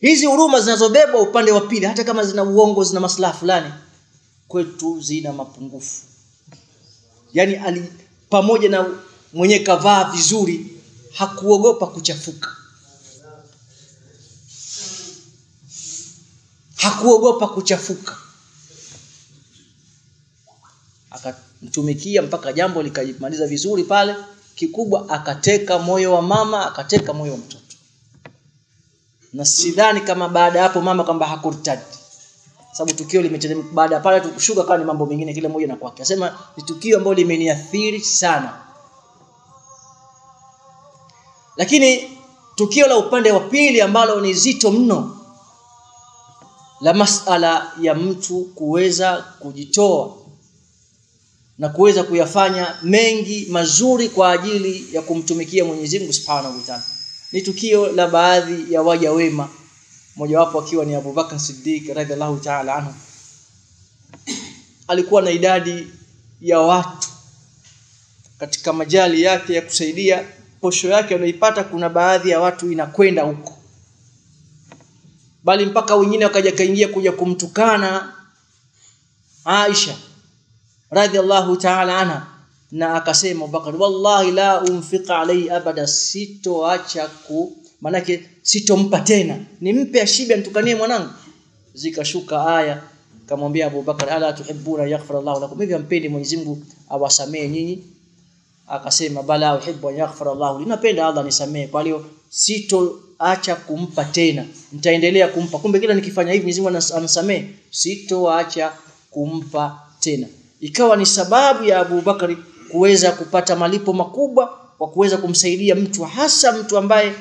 hizi huruma zinazobebwa upande wa pili hata kama zina uongo zina maslaha fulani kwetu zina mapungufu. Yaani ali, pamoja na mwenye kavaa vizuri hakuogopa kuchafuka. Hakuogopa kuchafuka. Akamtumikia mpaka jambo likamaliza vizuri pale kikubwa akateka moyo wa mama akateka moyo wa mtoto na sidhani kama baada hapo mama kwamba hakurtadi. Sababu tukio limeteremka baada ya pale tukushuka kama ni mambo mengine kila moja na kwake asema ni tukio ambalo limeniathiri sana. Lakini tukio la upande wa pili ambalo ni zito mno la masala ya mtu kuweza kujitoa na kuweza kuyafanya mengi mazuri kwa ajili ya kumtumikia Mwenyezi Mungu Subhanahu wa Ta'ala. Ni tukio la baadhi ya waja wema, mojawapo akiwa ni Abubakar Siddiq radhiallahu ta'ala anhu. Alikuwa na idadi ya watu katika majali yake ya kusaidia posho yake anaipata, kuna baadhi ya watu inakwenda huko, bali mpaka wengine wakaja kaingia kuja kumtukana Aisha radhiallahu ta'ala anha na akasema Abubakar wallahi la umfika alai abada sitoacha ku manake sitompa tena. Nimpe ashibe mtukanie mwanangu. Zikashuka aya kamwambia Abubakar ala tuhibbuna yaghfir Allahu lakum? Hivi ampendi Mwenyezi Mungu awasamee nyinyi? Akasema bala uhibbu an yaghfir Allahu ninapenda Allah nisamee kwa hiyo sitoacha kumpa tena. Nitaendelea kumpa. Kumbe kila nikifanya hivi Mwenyezi Mungu anasamee sitoacha kumpa tena. Ikawa ni sababu ya Abu Bakari kuweza kupata malipo makubwa kwa kuweza kumsaidia mtu hasa mtu ambaye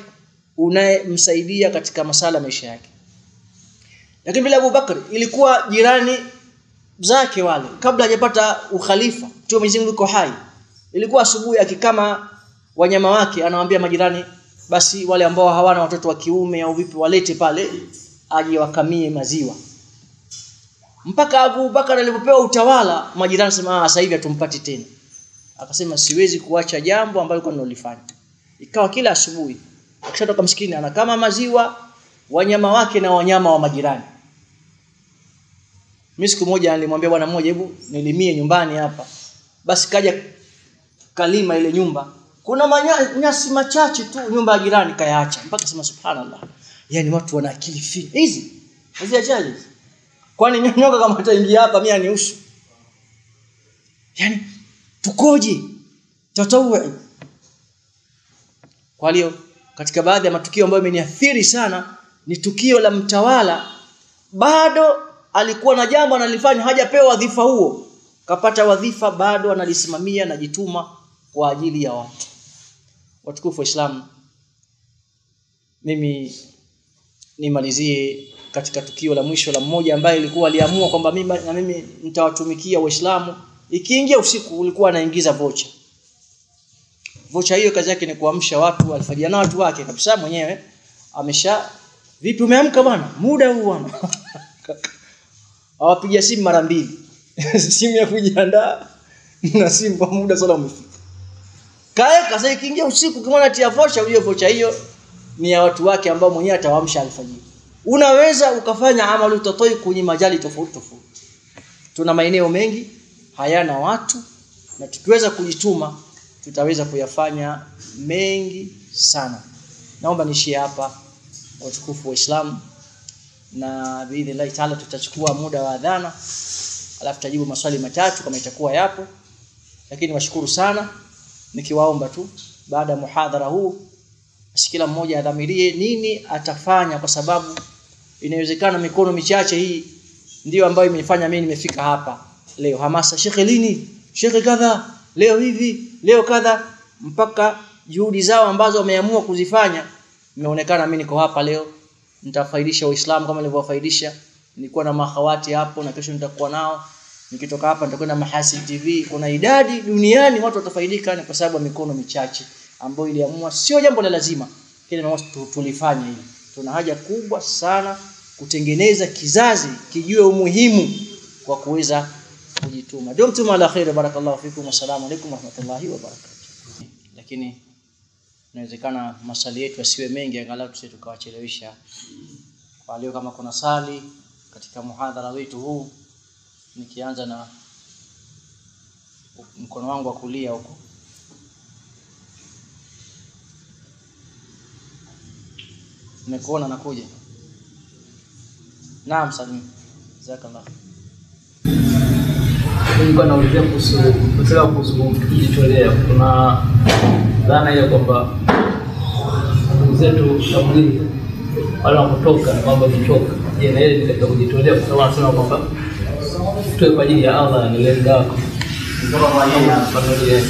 unayemsaidia katika masala maisha yake. Lakini bila Abu Bakr ilikuwa jirani zake wale kabla hajapata ukhalifa tu Mwenyezi Mungu yuko hai. Ilikuwa asubuhi akikama wanyama wake anawaambia majirani basi wale ambao hawana watoto wa kiume au vipi walete pale aje wakamie maziwa. Mpaka Abu Bakar alipopewa utawala majirani sema ah sasa hivi hatumpati tena akasema siwezi kuacha jambo ambalo kwa nilifanya ikawa kila asubuhi akishatoka msikini anakama maziwa wanyama wake na wanyama wa majirani. Mimi siku moja nilimwambia bwana mmoja hebu nilimie nyumbani hapa. Basi kaja kalima ile nyumba. Kuna manyasi machache tu nyumba ya jirani kayaacha mpaka sema subhanallah. Yani watu wana akili fiti hizi hizi ajali kwani nyoka kama ataingia hapa mimi aniusu yani tukoje? Tatawui kwa hiyo katika baadhi ya matukio ambayo imeniathiri sana ni tukio la mtawala bado alikuwa na jambo analifanya hajapewa wadhifa huo. Kapata wadhifa bado analisimamia na jituma kwa ajili ya watu. Watukufu wa Islam mimi nimalizie katika tukio la mwisho la mmoja ambaye ilikuwa aliamua kwamba mimi na mimi nitawatumikia waislamu ikiingia usiku ulikuwa anaingiza vocha. Vocha hiyo kazi yake ni kuamsha watu alfajia na watu wake kabisa mwenyewe. Amesha vipi umeamka bwana? Muda huu bwana. <laughs> Awapiga simu mara mbili. <laughs> Simu ya kujiandaa na simu kwa muda sana umefika. Kae kasa ikiingia usiku kimwana tia vocha hiyo vocha hiyo ni ya watu wake ambao mwenyewe atawaamsha alfajiri. Unaweza ukafanya amalu tatoi kwenye majali tofauti tofauti. Tuna maeneo mengi hayana watu na tukiweza kujituma tutaweza kuyafanya mengi sana. Naomba niishie hapa. Watukufu wa Islam na biidhnillahi taala tutachukua muda wa adhana alafu tajibu maswali matatu kama itakuwa yapo. Lakini washukuru sana nikiwaomba tu baada ya muhadhara huu kila mmoja adhamirie nini atafanya kwa sababu inawezekana mikono michache hii ndiyo ambayo imenifanya mimi nimefika hapa leo hamasa shekhe lini? Shekhe kadha leo hivi leo kadha mpaka juhudi zao ambazo wameamua kuzifanya imeonekana mimi niko hapa leo. Nitafaidisha waislamu kama nilivyowafaidisha. Nilikuwa na mahawati hapo na kesho nitakuwa nao. Nikitoka hapa nitakwenda Mahasi TV kuna idadi duniani watu watafaidika ni kwa sababu ya mikono michache ambayo iliamua. Sio jambo la lazima kile tulifanya hili. Tuna haja kubwa sana kutengeneza kizazi kijue umuhimu wa kuweza kujituma. Dumtum ala khair barakallahu fikum. Wassalamu rahmatullahi warahmatullahi wabarakatuh. Lakini inawezekana masali yetu asiwe mengi angalau tusije tukawachelewesha. Kwa leo kama kuna sali katika muhadhara wetu huu nikianza na mkono wangu wa kulia huko. Nimekuona nakuja. Naam salim. Jazakallah nilikuwa naulizia kuhusu kusema kuhusu kujitolea. Kuna dhana hiyo kwamba ndugu zetu tablighi wale wanapotoka na kwamba kitoka je, na ile ni katika kujitolea, kwa sababu anasema kwamba tuwe kwa ajili ya Allah ni lengo lako kwa kwa ya familia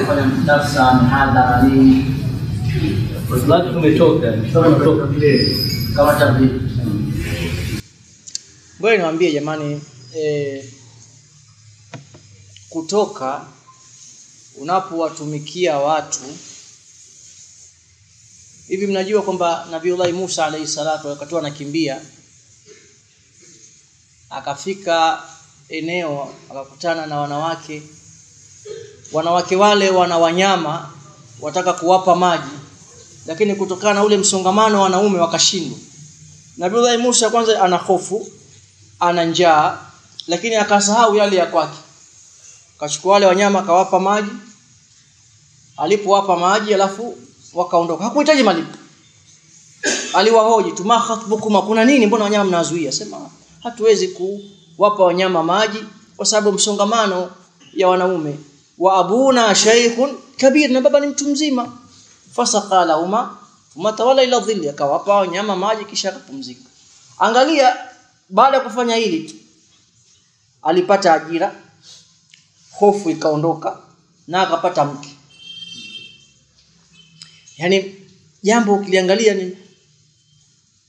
kufanya darsa mihadhara nini Wasalati tumetoka, tumetoka. kama tabii. Ngoja niwaambie jamani, eh, kutoka unapowatumikia watu. Hivi, mnajua kwamba Nabiullahi Musa alayhi salatu wakati anakimbia akafika eneo akakutana na wanawake. Wanawake wale wana wanyama wataka kuwapa maji lakini kutokana na ule msongamano wanaume wakashindwa. Nabiullahi Musa kwanza ana hofu ana njaa lakini akasahau yale ya kwake kachukua wale wanyama akawapa maji. Alipowapa maji alafu wakaondoka. Hakuhitaji malipo. Aliwahoji tu ma khatbukuma kuna nini? Mbona wanyama mnawazuia? Sema hatuwezi kuwapa wanyama maji kwa sababu msongamano ya wanaume. Wa abuna shaykhun kabir na baba ni mtu mzima. Fasaka uma thumma tawala ila dhilli akawapa wanyama maji kisha akapumzika. Angalia baada ya kufanya hili alipata ajira hofu ikaondoka na akapata mke. Yani jambo ukiliangalia ni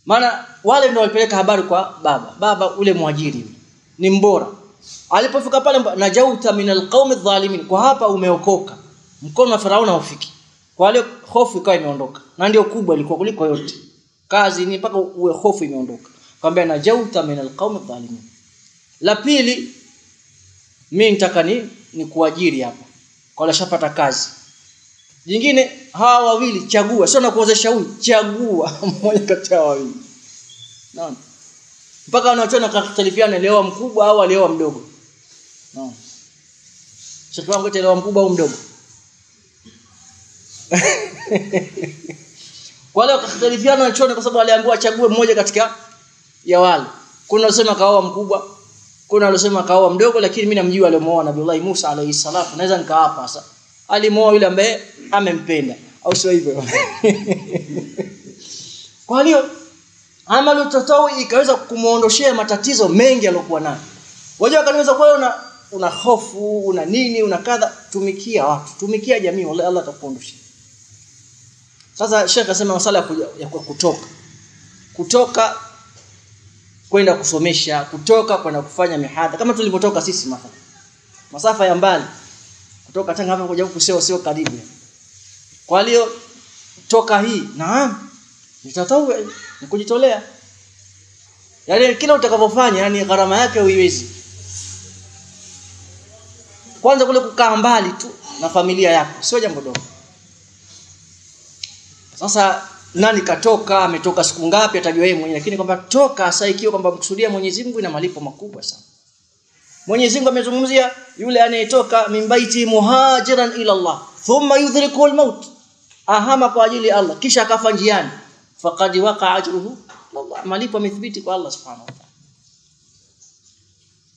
maana wale ndio walipeleka habari kwa baba. Baba ule mwajiri ni mbora. Alipofika pale najauta min alqaumi dhalimin kwa hapa umeokoka. Mkono wa farao haufiki. Kwa hiyo hofu ikawa imeondoka. Na ndio kubwa ilikuwa kuliko yote. Kazi ni mpaka uwe hofu imeondoka. Kwamba najauta min alqaumi dhalimin la pili mimi nitaka ni ni kuajiri hapa. Kwa shapata kazi. Jingine hawa wawili chagua sio na kuozesha huyu chagua <laughs> mmoja kati ya wawili. Naona. Mpaka wanaochana kakhtalifiana leo mkubwa au leo mdogo. Naona. Shekhi wangu alioa mkubwa au mdogo? <laughs> Wale wakakhtalifiana wanachoona kwa sababu aliambiwa achague mmoja katika ya wale. Kuna wasema kaoa mkubwa kuna alosema kaoa mdogo lakini mimi namjua aliomuoa Nabii Musa alayhi salatu naweza nikaapa sasa. Alimuoa yule ambaye amempenda au sio hivyo? <laughs> Kwa hiyo amalu tatawi ikaweza kumuondoshea matatizo mengi aliyokuwa nayo. Wajua kanaweza kwa una una hofu una nini una kadha. Tumikia watu tumikia jamii wallahi Allah atakuondoshia sasa Sheikh asema masala ya kutoka. Kutoka kwenda kusomesha kutoka kwenda kufanya mihadha kama tulivyotoka sisi mathalan. Masafa ya mbali. Kutoka Tanga hapa kuja huku sio sio karibu. Kwa hiyo toka hii naam nitatawe ni kujitolea yani kila utakavyofanya yani gharama yake huiwezi. Kwanza kule kukaa mbali tu na familia yako sio jambo dogo. Sasa nani katoka ametoka siku ngapi atajua yeye mwenyewe. Lakini kwamba toka hasa ikiwa kwamba mkusudia Mwenyezi Mungu ina malipo makubwa sana. Mwenyezi Mungu amezungumzia yule anayetoka mimbaiti muhajiran ila Allah thumma yudhriku al-maut ahama kwa ajili ya Allah kisha akafa njiani. Faqad waqa ajruhu Allah malipo amethibiti kwa Allah subhanahu wa ta'ala.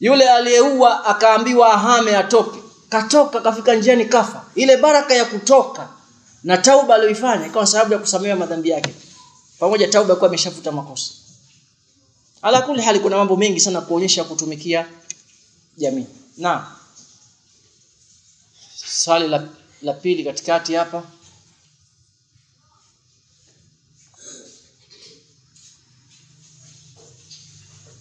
Yule aliyeua akaambiwa ahame atoke katoka kafika njiani kafa. Ile baraka ya kutoka na tauba aliyoifanya ikawa sababu ya kusamehewa madhambi yake. Pamoja tauba kwa ameshafuta makosa. Ala kuli hali kuna mambo mengi sana kuonyesha kutumikia jamii. Na swali la, la pili katikati hapa.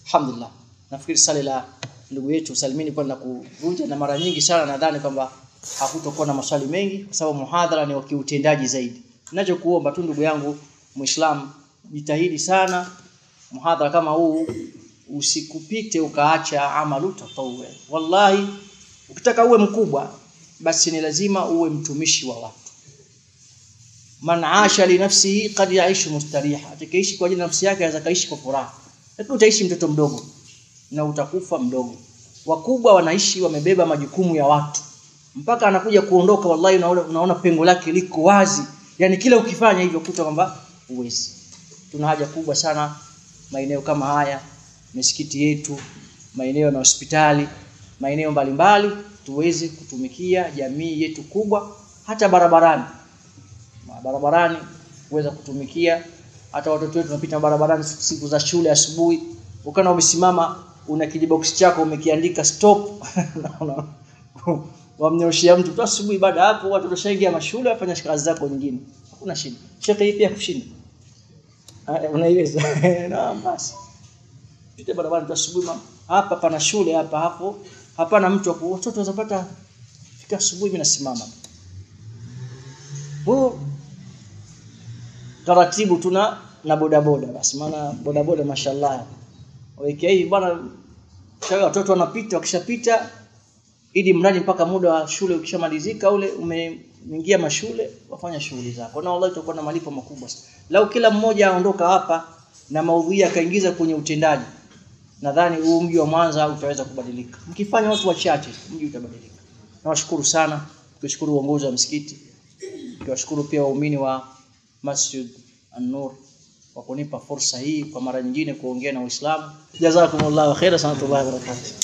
Alhamdulillah. Nafikiri sali la ndugu yetu Salimini kwa na kuvunja na mara nyingi sana nadhani kwamba hakutokuwa na maswali mengi kwa sababu muhadhara ni wa kiutendaji zaidi. Ninachokuomba tu ndugu yangu Muislamu jitahidi sana muhadhara kama huu usikupite ukaacha amalu tatawwu. Wallahi ukitaka uwe mkubwa basi ni lazima uwe mtumishi wa watu. Man asha li nafsihi qad yaishu mustariha. Atakaishi kwa ajili nafsi yake anaweza kaishi kwa furaha. Lakini utaishi mtoto mdogo na utakufa mdogo. Wakubwa wanaishi wamebeba majukumu ya watu. Mpaka anakuja kuondoka wallahi unaona, unaona pengo lake liko wazi. yani kila ukifanya hivyo kuta kwamba uwezi. Tuna haja kubwa sana maeneo kama haya, misikiti yetu, maeneo na hospitali, maeneo mbalimbali tuweze kutumikia jamii yetu kubwa hata barabarani. Barabarani kuweza kutumikia hata watoto wetu tunapita barabarani siku za shule asubuhi ukana umesimama una kijiboksi chako umekiandika stop <laughs> wamnyoshia mtu tu asubuhi baada hapo watu washaingia mashule wafanya kazi zako nyingine. Hakuna shida. Shekhe hii pia kushinda. Ah, unaiweza. <laughs> Naam basi. Pita barabara tu asubuhi mama. Hapa pana shule hapa hapo. Hapana mtu ku- watoto wazapata fika asubuhi mimi nasimama. Huu taratibu tuna na bodaboda basi. Maana bodaboda mashallah. Wiki hii bwana watoto wanapita wakishapita ili mradi mpaka muda wa shule ukishamalizika ule umeingia mashule wafanya shughuli zako. Na wallahi utakuwa na malipo makubwa sana. Lau kila mmoja aondoka hapa na maudhui akaingiza kwenye utendaji nadhani huu mji wa Mwanza utaweza kubadilika. Mkifanya watu wachache mji utabadilika. Nawashukuru sana tukishukuru uongozi wa msikiti tuwashukuru pia waumini wa Masjid An-Nur kwa kunipa fursa hii kwa mara nyingine kuongea na Uislamu. Jazakumullahu khairan sana wa barakatuh